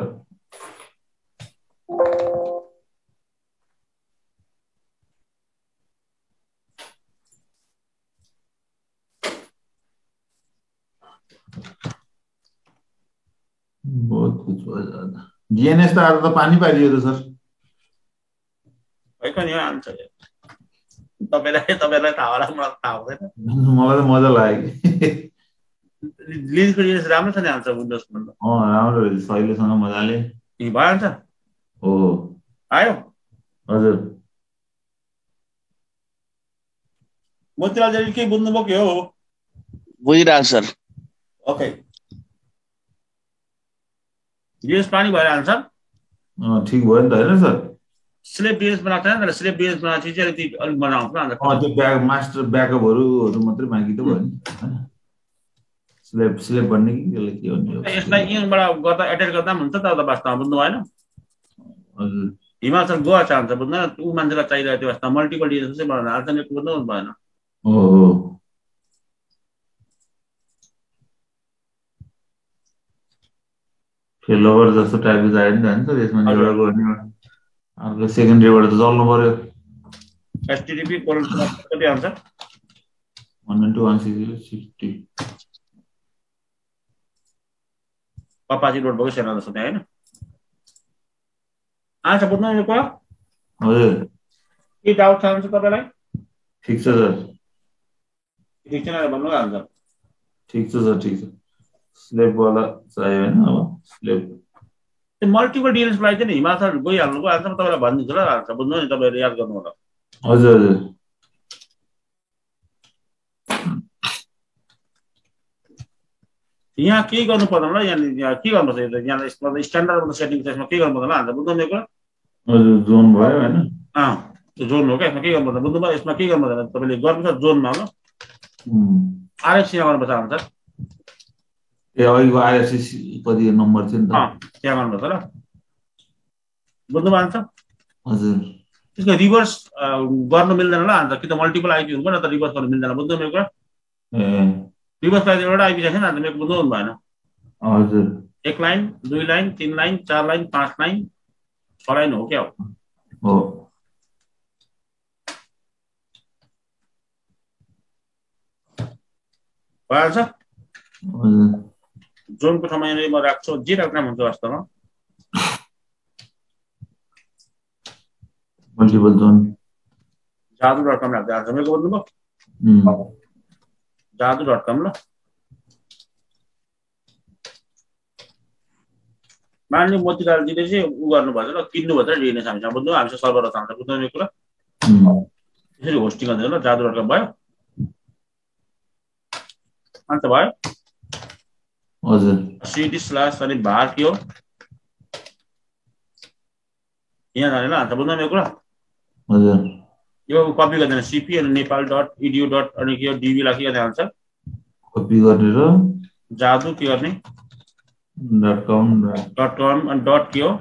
बहुत कुछ भयो दादा डिएनएस त आज त पानी पारियो त सर। है नि आन्सर तपाईँलाई तपाईँलाई थाहा होला मलाई थाहा हुँदैन। मलाई त मजा लाग्यो। कि लिजको राम्रो छ नि आन्सर विन्डोज भन्दा अँ राम्रो रहेछ सहिलेसँग मजाले। आन्सर हो। आयो। हजुर। मोतीलालजी केही बुझ्नुभयो कि हो? बुझिरहेको सर। ओके डिएस पानी भएर आन्सर अँ, ठिक भयो नि त होइन सर स्लेप डिएस बनाएको छैन तर स्लेप डिएस बनाएको चाहिँ अलिकति अलिक अँ अन्त त्यो ब्याक मास्टर ब्याकअपहरू मात्रै बाँकी त भयो नि स्लेप स्लेप भन्ने कि त्यसलाई के भन्ने? यसलाई यहाँबाट गर्दा एटेच गर्दा पनि हुन्छ त त वास्तवमा बुझ्नु भएन हिमाचल गोवा चाहन्छ बुझ्दैन ऊ मान्छेलाई चाहिरहेको थियो वास्तवमा मल्टिपल डिएस चाहिँ बनाउनु अल्टरनेट बुझ्नु भएन हो हो फेलोवर जस्तो टाइपको चाहियो नि त होइन सर यसमा हजुर। एउटा गर्ने अर्को सेकेन्डरीबाट त चल्नु पर्यो एचटिडिपी कति आउँछ? One two one six sixty Papaji road भएको सेना जस्तो त्यहाँ होइन? बुझ्नु हजुर। के डाउट छ भने चाहिँ तपाईँलाई? ठिक छ सर। ठिक छैन भन्नु आन्सर ठिक छ सर ठिक छ। स्लेपवाला चाहियो होइन अब। मल्टिपल डिएनएसको लागि चाहिँ नि हिमाचल गइहाल्नुको आन्सर म तपाईँलाई भनिदिन्छु ल आन्सर बुझ्नु नि तपाईँले याद गर्नु होला हजुर हजुर। यहाँ केही गर्नु पर्दैन ल यहाँ यहाँ के गर्नुपर्छ? यहाँ यसमा स्ट्यान्डर्ड सेटिङ छ यसमा के गर्नु पर्दैन आन्सर बुझ्नु कुरा हजुर जोन भयो होइन? अँ जोन हो क्या? यसमा के गर्नु पर्दैन बुझ्नु भयो यसमा के गर्नु पर्दैन तपाईँले गर्नुपर्छ जोनमा ल उम्, आरएफसी यहाँ गर्नुपर्छ आन्सर। ए अघिको आइएफसी कति नम्बर थियो नि त। त्यहाँ गर्नुपर्छ ल। बुझ्नु आन्सर हजुर। त्यसको रिभर्स गर्नु मिल्दैन ल अन्त कि त मल्टिपल आइपी हुन्छ न त रिभर्स गर्नु मिल्दैन। बुझ्नु मेरो कुरा? ए। रिभर्स लागि एउटा आइपी छैन अन्त मेरो बुझ्नु भएन। हजुर। एक लाइन दुई लाइन तिन लाइन चार लाइन पाँच लाइन छ लाइन हो क्या हो? भइहाल्छ हजुर। जोनको ठाउँमा यहाँनिर म राख्छु जे राख्न हुन्छ वास्तवमा। मल्टिपल जोन जादु डट कम राख्दै बुझ्नुभयो उम्, जादु डट कम ल। मान्ने मोतीलालजीले चाहिँ उ गर्नुभएको छ ल किन्नुभएको छ डिएनएस हामीसँग। बुझ्नु हामीसँग सर्भर चाहन्छ बुझ्नु यो कुरा? त्यसरी होस्टिङ गर्दैन ल जादु डट कम भयो। अन्त भयो। हजुर सिडी अनि भार के हो यहाँ जाने ल अन्त बुझ्नु यो कुरा हजुर यो कपी गर्दैन सिपी अनि नेपाल डट इडियु डट अनि के हो गर्ने आन्सर कपी गरेर जादु के गर्ने डट कम डट कम अनि डट के हो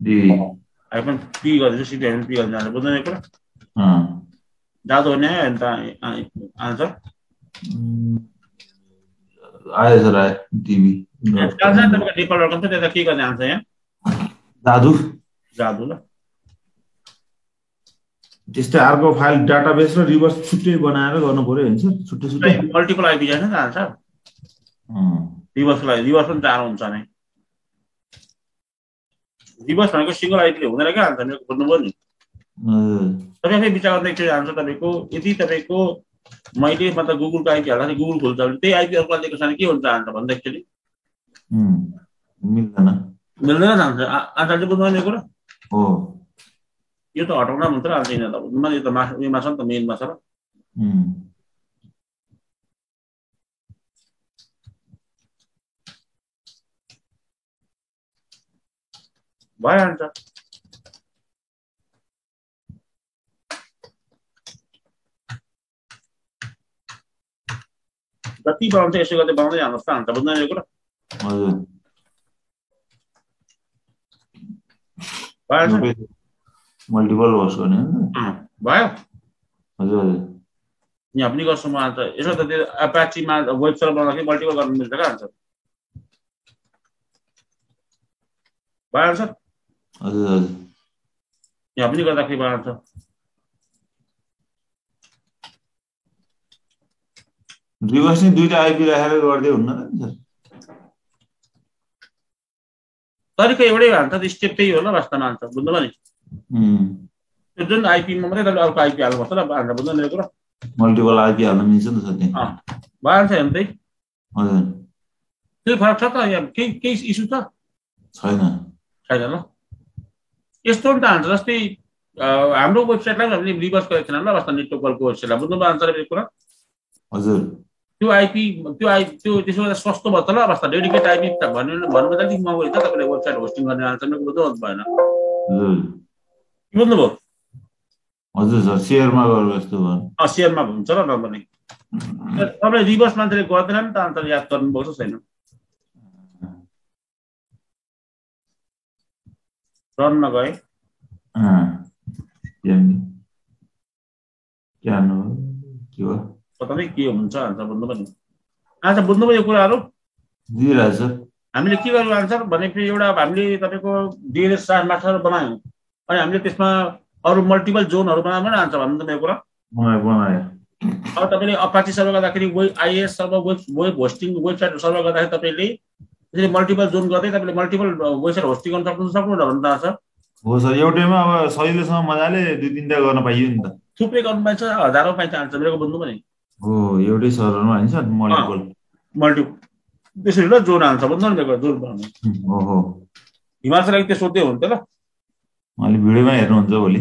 डी हाइफन पी गरिदिन्छु सिपी हाइफन पी गरिदिनु बुझ्नु यो कुरा जादु अन्त टिभी। छ त्यता के गर्ने यहाँ? जादु। ल। त्यस्तै अर्को फाइल डाटाबेस र रिभर्स छुट्टै बनाएर गर्नु पर्यो होइन सर छुट्टै छुट्टै। मल्टिपल आइपी छैन त आन्सर लागि रिभर्स पनि चाँडो हुन्छ नै। रिभर्स भनेको सिङ्गल आइपीले हुँदैन क्या आन्सर मेरो बुझ्नुभयो नि। हजुर। तपाईँ आफै विचार गर्दा एकचोटि आन्सर तपाईँको। यदि तपाईँको मैले मतलब गुगलको आइपी हाल्दा गुगल खोल्छ भने त्यही आइपी अर्को दिएको छ भने के हुन्छ अन्त भन्दाखेरि एक्चुली मिल्दैन। मिल्दैन जान्छ आचार्य बुझ्नु यो कुरा? हो। यो त हटाउन मात्र हाल्छ यिनीहरू त। मलाई यो त मास उयोमा छ नि त मेनमा छ र भइहाल्छ। जति बनाउँछ यसो गर्दै बनाउँदै जानुहोस् त अन्त बुझ्दैन यो कुरा मल्टिपल होस्ट गर्ने भयो हजुर हजुर यहाँ पनि गर्छु म अन्त यसो त त्यो एपाचीमा वेब सर्भर बनाउँदाखेरि मल्टिपल गर्नु मिल्छ क्या अन्त भइहाल्छ हजुर हजुर यहाँ पनि गर्दाखेरि भइहाल्छ रिभर्स नि दुइटा आइपी राखेर गर्दै हुन्न त नि सर। तरिका एउटै हाल्छ त स्टेप त्यही हो ल वास्तवमा हाल्छ बुझ्नुभयो नि? त्यो जुन आइपीमा मात्रै तपाईँले अर्को आइपी हाल्नुपर्छ ल हाल्छ बुझ्नु यो कुरा? मल्टिपल आइपी हाल्न मिल्छ नि त सर त्यहाँ। भइहाल्छ हेर्नु त्यही? हजुर। त्यो फरक छ त यहाँ केही केही इस्यु छ? छैन। छैन ल। यस्तो नि त हाल्छ जस्तै हाम्रो वेबसाइटलाई हामीले रिभर्स गरेको छैन ल वास्तव नेटवर्कको वेबसाइटलाई। आन्सर यो कुरा? हजुर। त्यो आइपी त्यो आइ त्यो त्यसो गर्दा सस्तो भयो त ल वास्तव डेडिकेट आइपी त भन्नु भन्नु त अलिक महँगो हुन्छ तपाईँले वेबसाइट होस्टिङ गर्ने आन्सर बुझ्नु भएन। हजुर बुझ्नुभयो हजुर सर सेयरमा गरेर यस्तो भयो। अँ सेयरमा हुन्छ र नभने तपाईँले रिभर्स मान्छेले गर्दैन नि त अन्त याद गर्नुभएको छ छैन रनमा गएँ। के भयो? पता नै के हुन्छ आन्सर बुझ्नुभयो नि आन्सर बुझ्नुभयो यो कुराहरू हामीले के गर्यौँ आन्सर भनेपछि एउटा हामीले तपाईँको डिएनएस मास्टर बनायौँ अनि हामीले त्यसमा अरू मल्टिपल जोनहरू बनायौँ न आन्सर भन्नु त मेरो कुरा अब तपाईँले अपाची सर्भर गर्दाखेरि web IS server web web hosting website server गर्दाखेरि तपाईँले त्यसरी मल्टिपल जोन गर्दै तपाईँले मल्टिपल वेबसाइट होस्टिङ गर्न सक्नु सक्नुहुन्छ भन्नु त सर हो सर एउटैमा अब सजिलोसँग मजाले दुई तिनवटा गर्न पाइयो नि त थुप्रै गर्नु पाइन्छ हजारौँ पाइन्छ आन्सर मेरो बुझ्नु पनि हो एउटै सर्भरमा होइन सर मल्टिपल मल्टि त्यसरी ल जोन हाल्छ बुझ्नु नि जोन बनाउनु। हो हो। हिमालको लागि त्यो सोध्दै हुन्थ्यो ल। अहिले भिडियोमा हेर्नुहुन्छ भोलि.